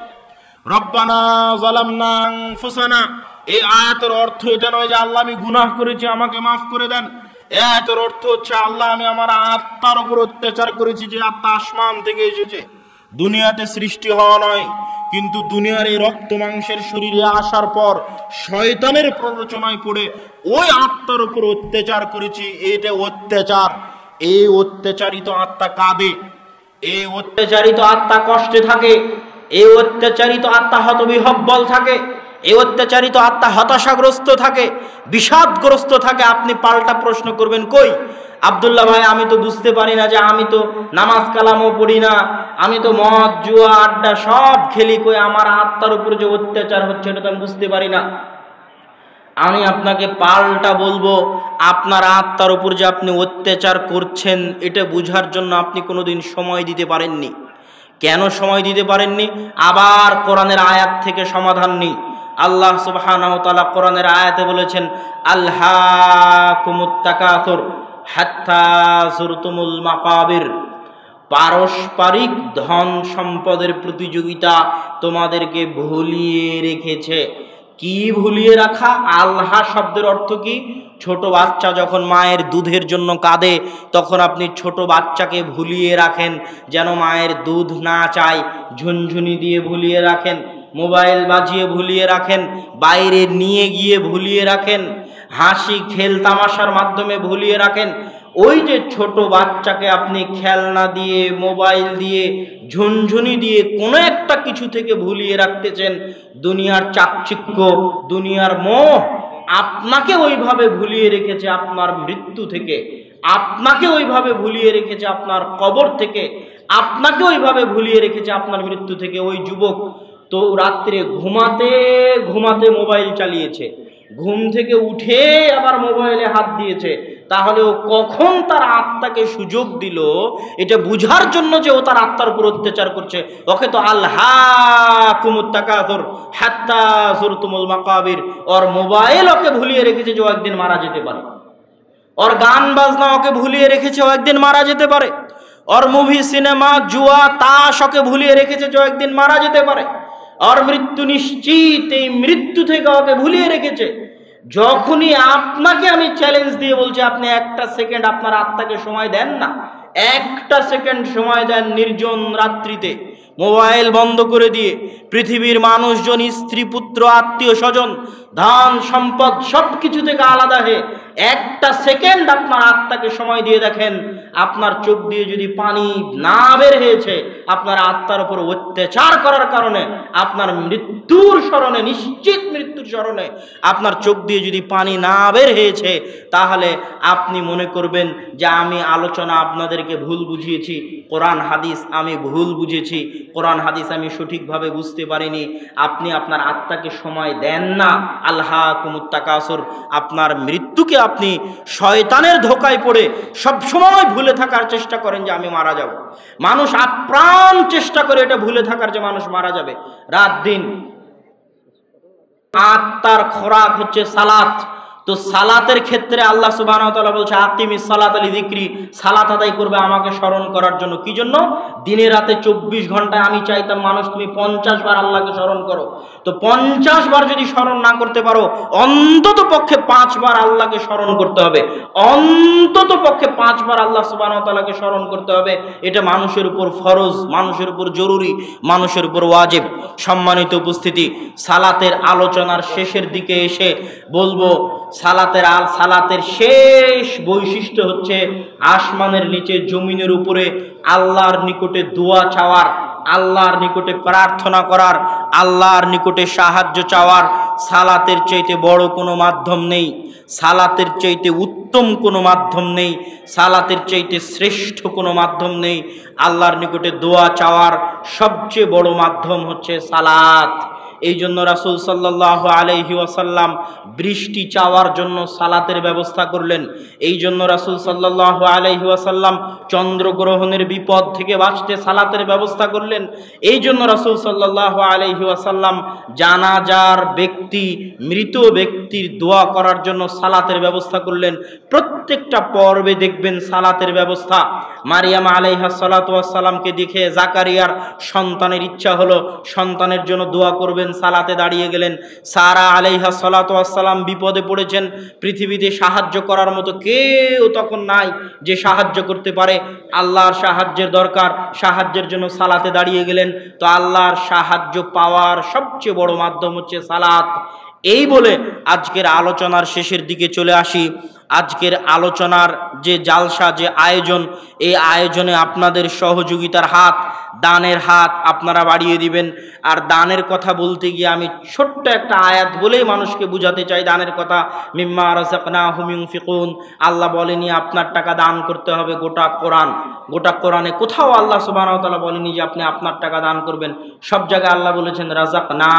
রব্বানা জালামনা আনফুসানা। এই আয়াতের অর্থ এটা নয় যে আল্লাহ আমি গুনাহ করেছি, আমাকে মাফ করে দেন। এই অর্থ হচ্ছে আল্লাহ আমি আমার আত্মার উপর অত্যাচার করেছি, যে আত্মা আসমান থেকে এসেছে। দুনিয়াতে সৃষ্টি হওয়া নয়, কিন্তু দুনিয়ার এই রক্ত মাংসের শরীরে আসার পর শয়তানের প্ররোচনায় পড়ে ওই আত্মার উপর অত্যাচার করেছি, এটা অত্যাচার। এই অত্যাচারিত আত্মা কাঁদে, এই অত্যাচারিত আত্মা কষ্টে থাকে, এই অত্যাচারিত আত্মা হতবিহব্বল থাকে, এই অত্যাচারিত আত্মা হতাশাগ্রস্ত থাকে, বিষাদগ্রস্ত থাকে। আপনি পাল্টা প্রশ্ন করবেন, কই? আবদুল্লাহ ভাই, আমি তো বুঝতে পারি না যে আমি তো নামাজ কালামও পড়ি না। আমি তো মদ, জুয়া, আড্ডা সব খেলি কই আমার আত্মার উপর যে অত্যাচার হচ্ছে এটা তো আমি বুঝতে পারি না। আমি আপনাকে পাল্টা বলব, আপনার আত্মার উপর যে আপনি অত্যাচার করছেন, এটা বুঝার জন্য আপনি কোনোদিন সময় দিতে পারেননি। কেন সময় দিতে পারেননি? আবার কোরআনের আয়াত থেকে সমাধান নেই। আল্লাহ তাআলা কোরআনের আয়াতে বলেছেন আল্লাহ কুমুত্তাকাসুর পারস্পরিক ধন সম্পদের প্রতিযোগিতা তোমাদেরকে ভুলিয়ে রেখেছে। কি ভুলিয়ে রাখা? আল্লাহ শব্দের অর্থ কি? ছোট বাচ্চা যখন মায়ের দুধের জন্য কাঁদে, তখন আপনি ছোট বাচ্চাকে ভুলিয়ে রাখেন, যেন মায়ের দুধ না চায়। ঝুনঝুনি দিয়ে ভুলিয়ে রাখেন, মোবাইল বাজিয়ে ভুলিয়ে রাখেন, বাইরে নিয়ে গিয়ে ভুলিয়ে রাখেন। হাসি খেল তামাশার মাধ্যমে ভুলিয়ে রাখেন। ওই যে ছোট বাচ্চাকে আপনি খেলনা দিয়ে, মোবাইল দিয়ে, ঝুনঝুনি দিয়ে কোনো একটা কিছু থেকে ভুলিয়ে রাখতেছেন, দুনিয়ার চাকচিক্য, দুনিয়ার মোহ, আপনাকে ওইভাবে ভুলিয়ে রেখেছে আপনার মৃত্যু থেকে, আপনাকে ওইভাবে ভুলিয়ে রেখেছে আপনার কবর থেকে, আপনাকে ওইভাবে ভুলিয়ে রেখেছে আপনার মৃত্যু থেকে, ওই যুবক তো রাত্রে ঘুমাতে ঘুমাতে মোবাইল চালিয়েছে। ঘুম থেকে উঠে আবার মোবাইলে হাত দিয়েছে। তাহলে ও কখন তার আত্মাকে সুযোগ দিল, এটা বুঝার জন্য যে ও তার আত্মার উপর অত্যাচার করছে। ওকে তো সুরতুমুল মাকাবির। ওর মোবাইল ওকে ভুলিয়ে রেখেছে যে ও একদিন মারা যেতে পারে। ওর গান বাজনা ওকে ভুলিয়ে রেখেছে ও একদিন মারা যেতে পারে। ওর মুভি, সিনেমা, জুয়া, তাস ওকে ভুলিয়ে রেখেছে যে একদিন মারা যেতে পারে। আর মৃত্যু নিশ্চিত, এই মৃত্যু থেকে ওকে ভুলিয়ে রেখেছে। যখনই আপনাকে আমি চ্যালেঞ্জ দিয়ে বলছি, আপনি একটা সেকেন্ড আপনার আত্মাকে সময় দেন না। একটা সেকেন্ড সময় দেন নির্জন রাত্রিতে। মোবাইল বন্ধ করে দিয়ে পৃথিবীর মানুষজন, স্ত্রী, পুত্র, আত্মীয়, স্বজন, ধান, সম্পদ সব কিছু থেকে আলাদা হয়ে একটা সেকেন্ড আপনার আত্মাকে সময় দিয়ে দেখেন। আপনার চোখ দিয়ে যদি পানি না বের হয়েছে, আপনার আত্মার উপর অত্যাচার করার কারণে, আপনার মৃত্যুর স্মরণে, নিশ্চিত মৃত্যুর স্মরণে আপনার চোখ দিয়ে যদি পানি না বের হয়েছে, তাহলে আপনি মনে করবেন যে আমি আলোচনা আপনাদেরকে ভুল বুঝিয়েছি, কোরআন হাদিস আমি ভুল বুঝেছি, কোরআন হাদিস আমি সঠিকভাবে বুঝতে পারিনি, আপনি আপনার আত্মাকে সময় দেন না, আল্লাহ কুমুত্তাকাসর, আপনার মৃত্যুকে আপনি শয়তানের ধোকায় পড়ে সব সময় ভুলে থাকার চেষ্টা করেন যে আমি মারা যাব। মানুষ আপ্রাণ চেষ্টা করে এটা ভুলে থাকার যে মানুষ মারা যাবে। রাত দিন আত্মার খোরাক হচ্ছে সালাত। তো সালাতের ক্ষেত্রে আল্লাহ সুবাহ বলছে আতিমি সালাত আলী দিক্রি সালাত আদায় করবে আমাকে স্মরণ করার জন্য। কি জন্য? দিনে রাতে চব্বিশ ঘন্টায় আমি চাইতাম, মানুষ, তুমি পঞ্চাশ বার আল্লাহকে স্মরণ করো। তো পঞ্চাশ বার যদি স্মরণ না করতে পারো, অন্তত পক্ষে পাঁচবার আল্লাহকে স্মরণ করতে হবে। অন্তত পক্ষে পাঁচবার আল্লাহ সুবাহ তালাকে স্মরণ করতে হবে। এটা মানুষের উপর ফরজ, মানুষের উপর জরুরি, মানুষের উপর ওয়াজেব। সম্মানিত উপস্থিতি, সালাতের আলোচনার শেষের দিকে এসে বলব সালাতের আল, সালাতের শেষ বৈশিষ্ট্য হচ্ছে আসমানের নিচে, জমিনের উপরে আল্লাহর নিকটে দোয়া চাওয়ার, আল্লাহর নিকটে প্রার্থনা করার, আল্লাহর নিকটে সাহায্য চাওয়ার সালাতের চাইতে বড় কোনো মাধ্যম নেই। সালাতের চাইতে উত্তম কোনো মাধ্যম নেই। সালাতের চাইতে শ্রেষ্ঠ কোনো মাধ্যম নেই। আল্লাহর নিকটে দোয়া চাওয়ার সবচেয়ে বড় মাধ্যম হচ্ছে সালাত। এই জন্য রাসুল সাল্লাহ আলহি ওয়াসাল্লাম বৃষ্টি চাওয়ার জন্য সালাতের ব্যবস্থা করলেন। এই জন্য রাসুল সাল্লাহ আলহি ওয়াসাল্লাম চন্দ্রগ্রহণের বিপদ থেকে বাঁচতে সালাতের ব্যবস্থা করলেন। এই জন্য রাসুল সাল্লাহ আলহি ওয়াসাল্লাম জানাজার ব্যক্তি, মৃত ব্যক্তির দোয়া করার জন্য সালাতের ব্যবস্থা করলেন। প্রত্যেকটা পর্বে দেখবেন সালাতের ব্যবস্থা। মারিয়াম আলাইহা সালাতামকে দেখে জাকারিয়ার সন্তানের ইচ্ছা হলো সন্তানের জন্য দোয়া করবেন সালাতে দাঁড়িয়ে গেলেন। সারা আলাইহা সালাতাম বিপদে পড়েছেন। পৃথিবীতে সাহায্য করার মতো কেউ তখন নাই যে সাহায্য করতে পারে। আল্লাহর সাহায্যের দরকার, সাহায্যের জন্য সালাতে দাঁড়িয়ে গেলেন। তো আল্লাহর সাহায্য পাওয়ার সবচেয়ে বড় মাধ্যম হচ্ছে সালাত। এই বলে আজকের আলোচনার শেষের দিকে চলে আসি। আজকের আলোচনার যে জালসা, যে আয়োজন, এই আয়োজনে আপনাদের সহযোগিতার হাত দানের হাত আপনারা বাড়িয়ে দিবেন। আর দানের কথা বলতে গিয়ে আমি ছোট্ট একটা আয়াত বলেই মানুষকে বুঝাতে চাই, দানের কথা। মিম্মা রাজাকনা হুমিং ফিকুন আল্লাহ বলেনি, আপনার টাকা দান করতে হবে গোটা কোরআন। গোটা কোরআনে কোথাও আল্লাহ সুবাহতালা বলেনি যে আপনি আপনার টাকা দান করবেন। সব জায়গায় আল্লাহ বলেছেন রাজাক না,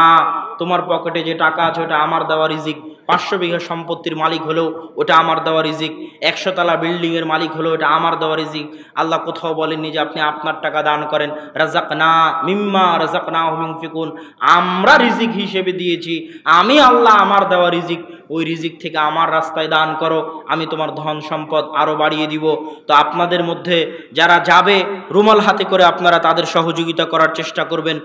তোমার পকেটে যে টাকা আছে ওটা আমার দেওয়া রিজিক। পাঁচশো বিঘা সম্পত্তির মালিক হলেও ওটা আমার দেওয়া রিজিক। একশো তালা বিল্ডিংয়ের মালিক হলেও ওটা আমার দেওয়া রিজিক। আল্লাহ কোথাও বলেননি যে আপনি আপনার টাকা দান করেন। রাজাক না মিম্মা রাজাকনা হুমিংফিকুন ফিকুন আমরা রিজিক হিসেবে দিয়েছি। আমি আল্লাহ আমার দেওয়া রিজিক। ওই রিজিক থেকে আমার রাস্তায় দান করো। আমি তোমার ধন সম্পদ আরও বাড়িয়ে দিব। তো আপনাদের মধ্যে যারা যাবে, রুমাল হাতে করে আপনারা তাদের সহযোগিতা করার চেষ্টা করবেন।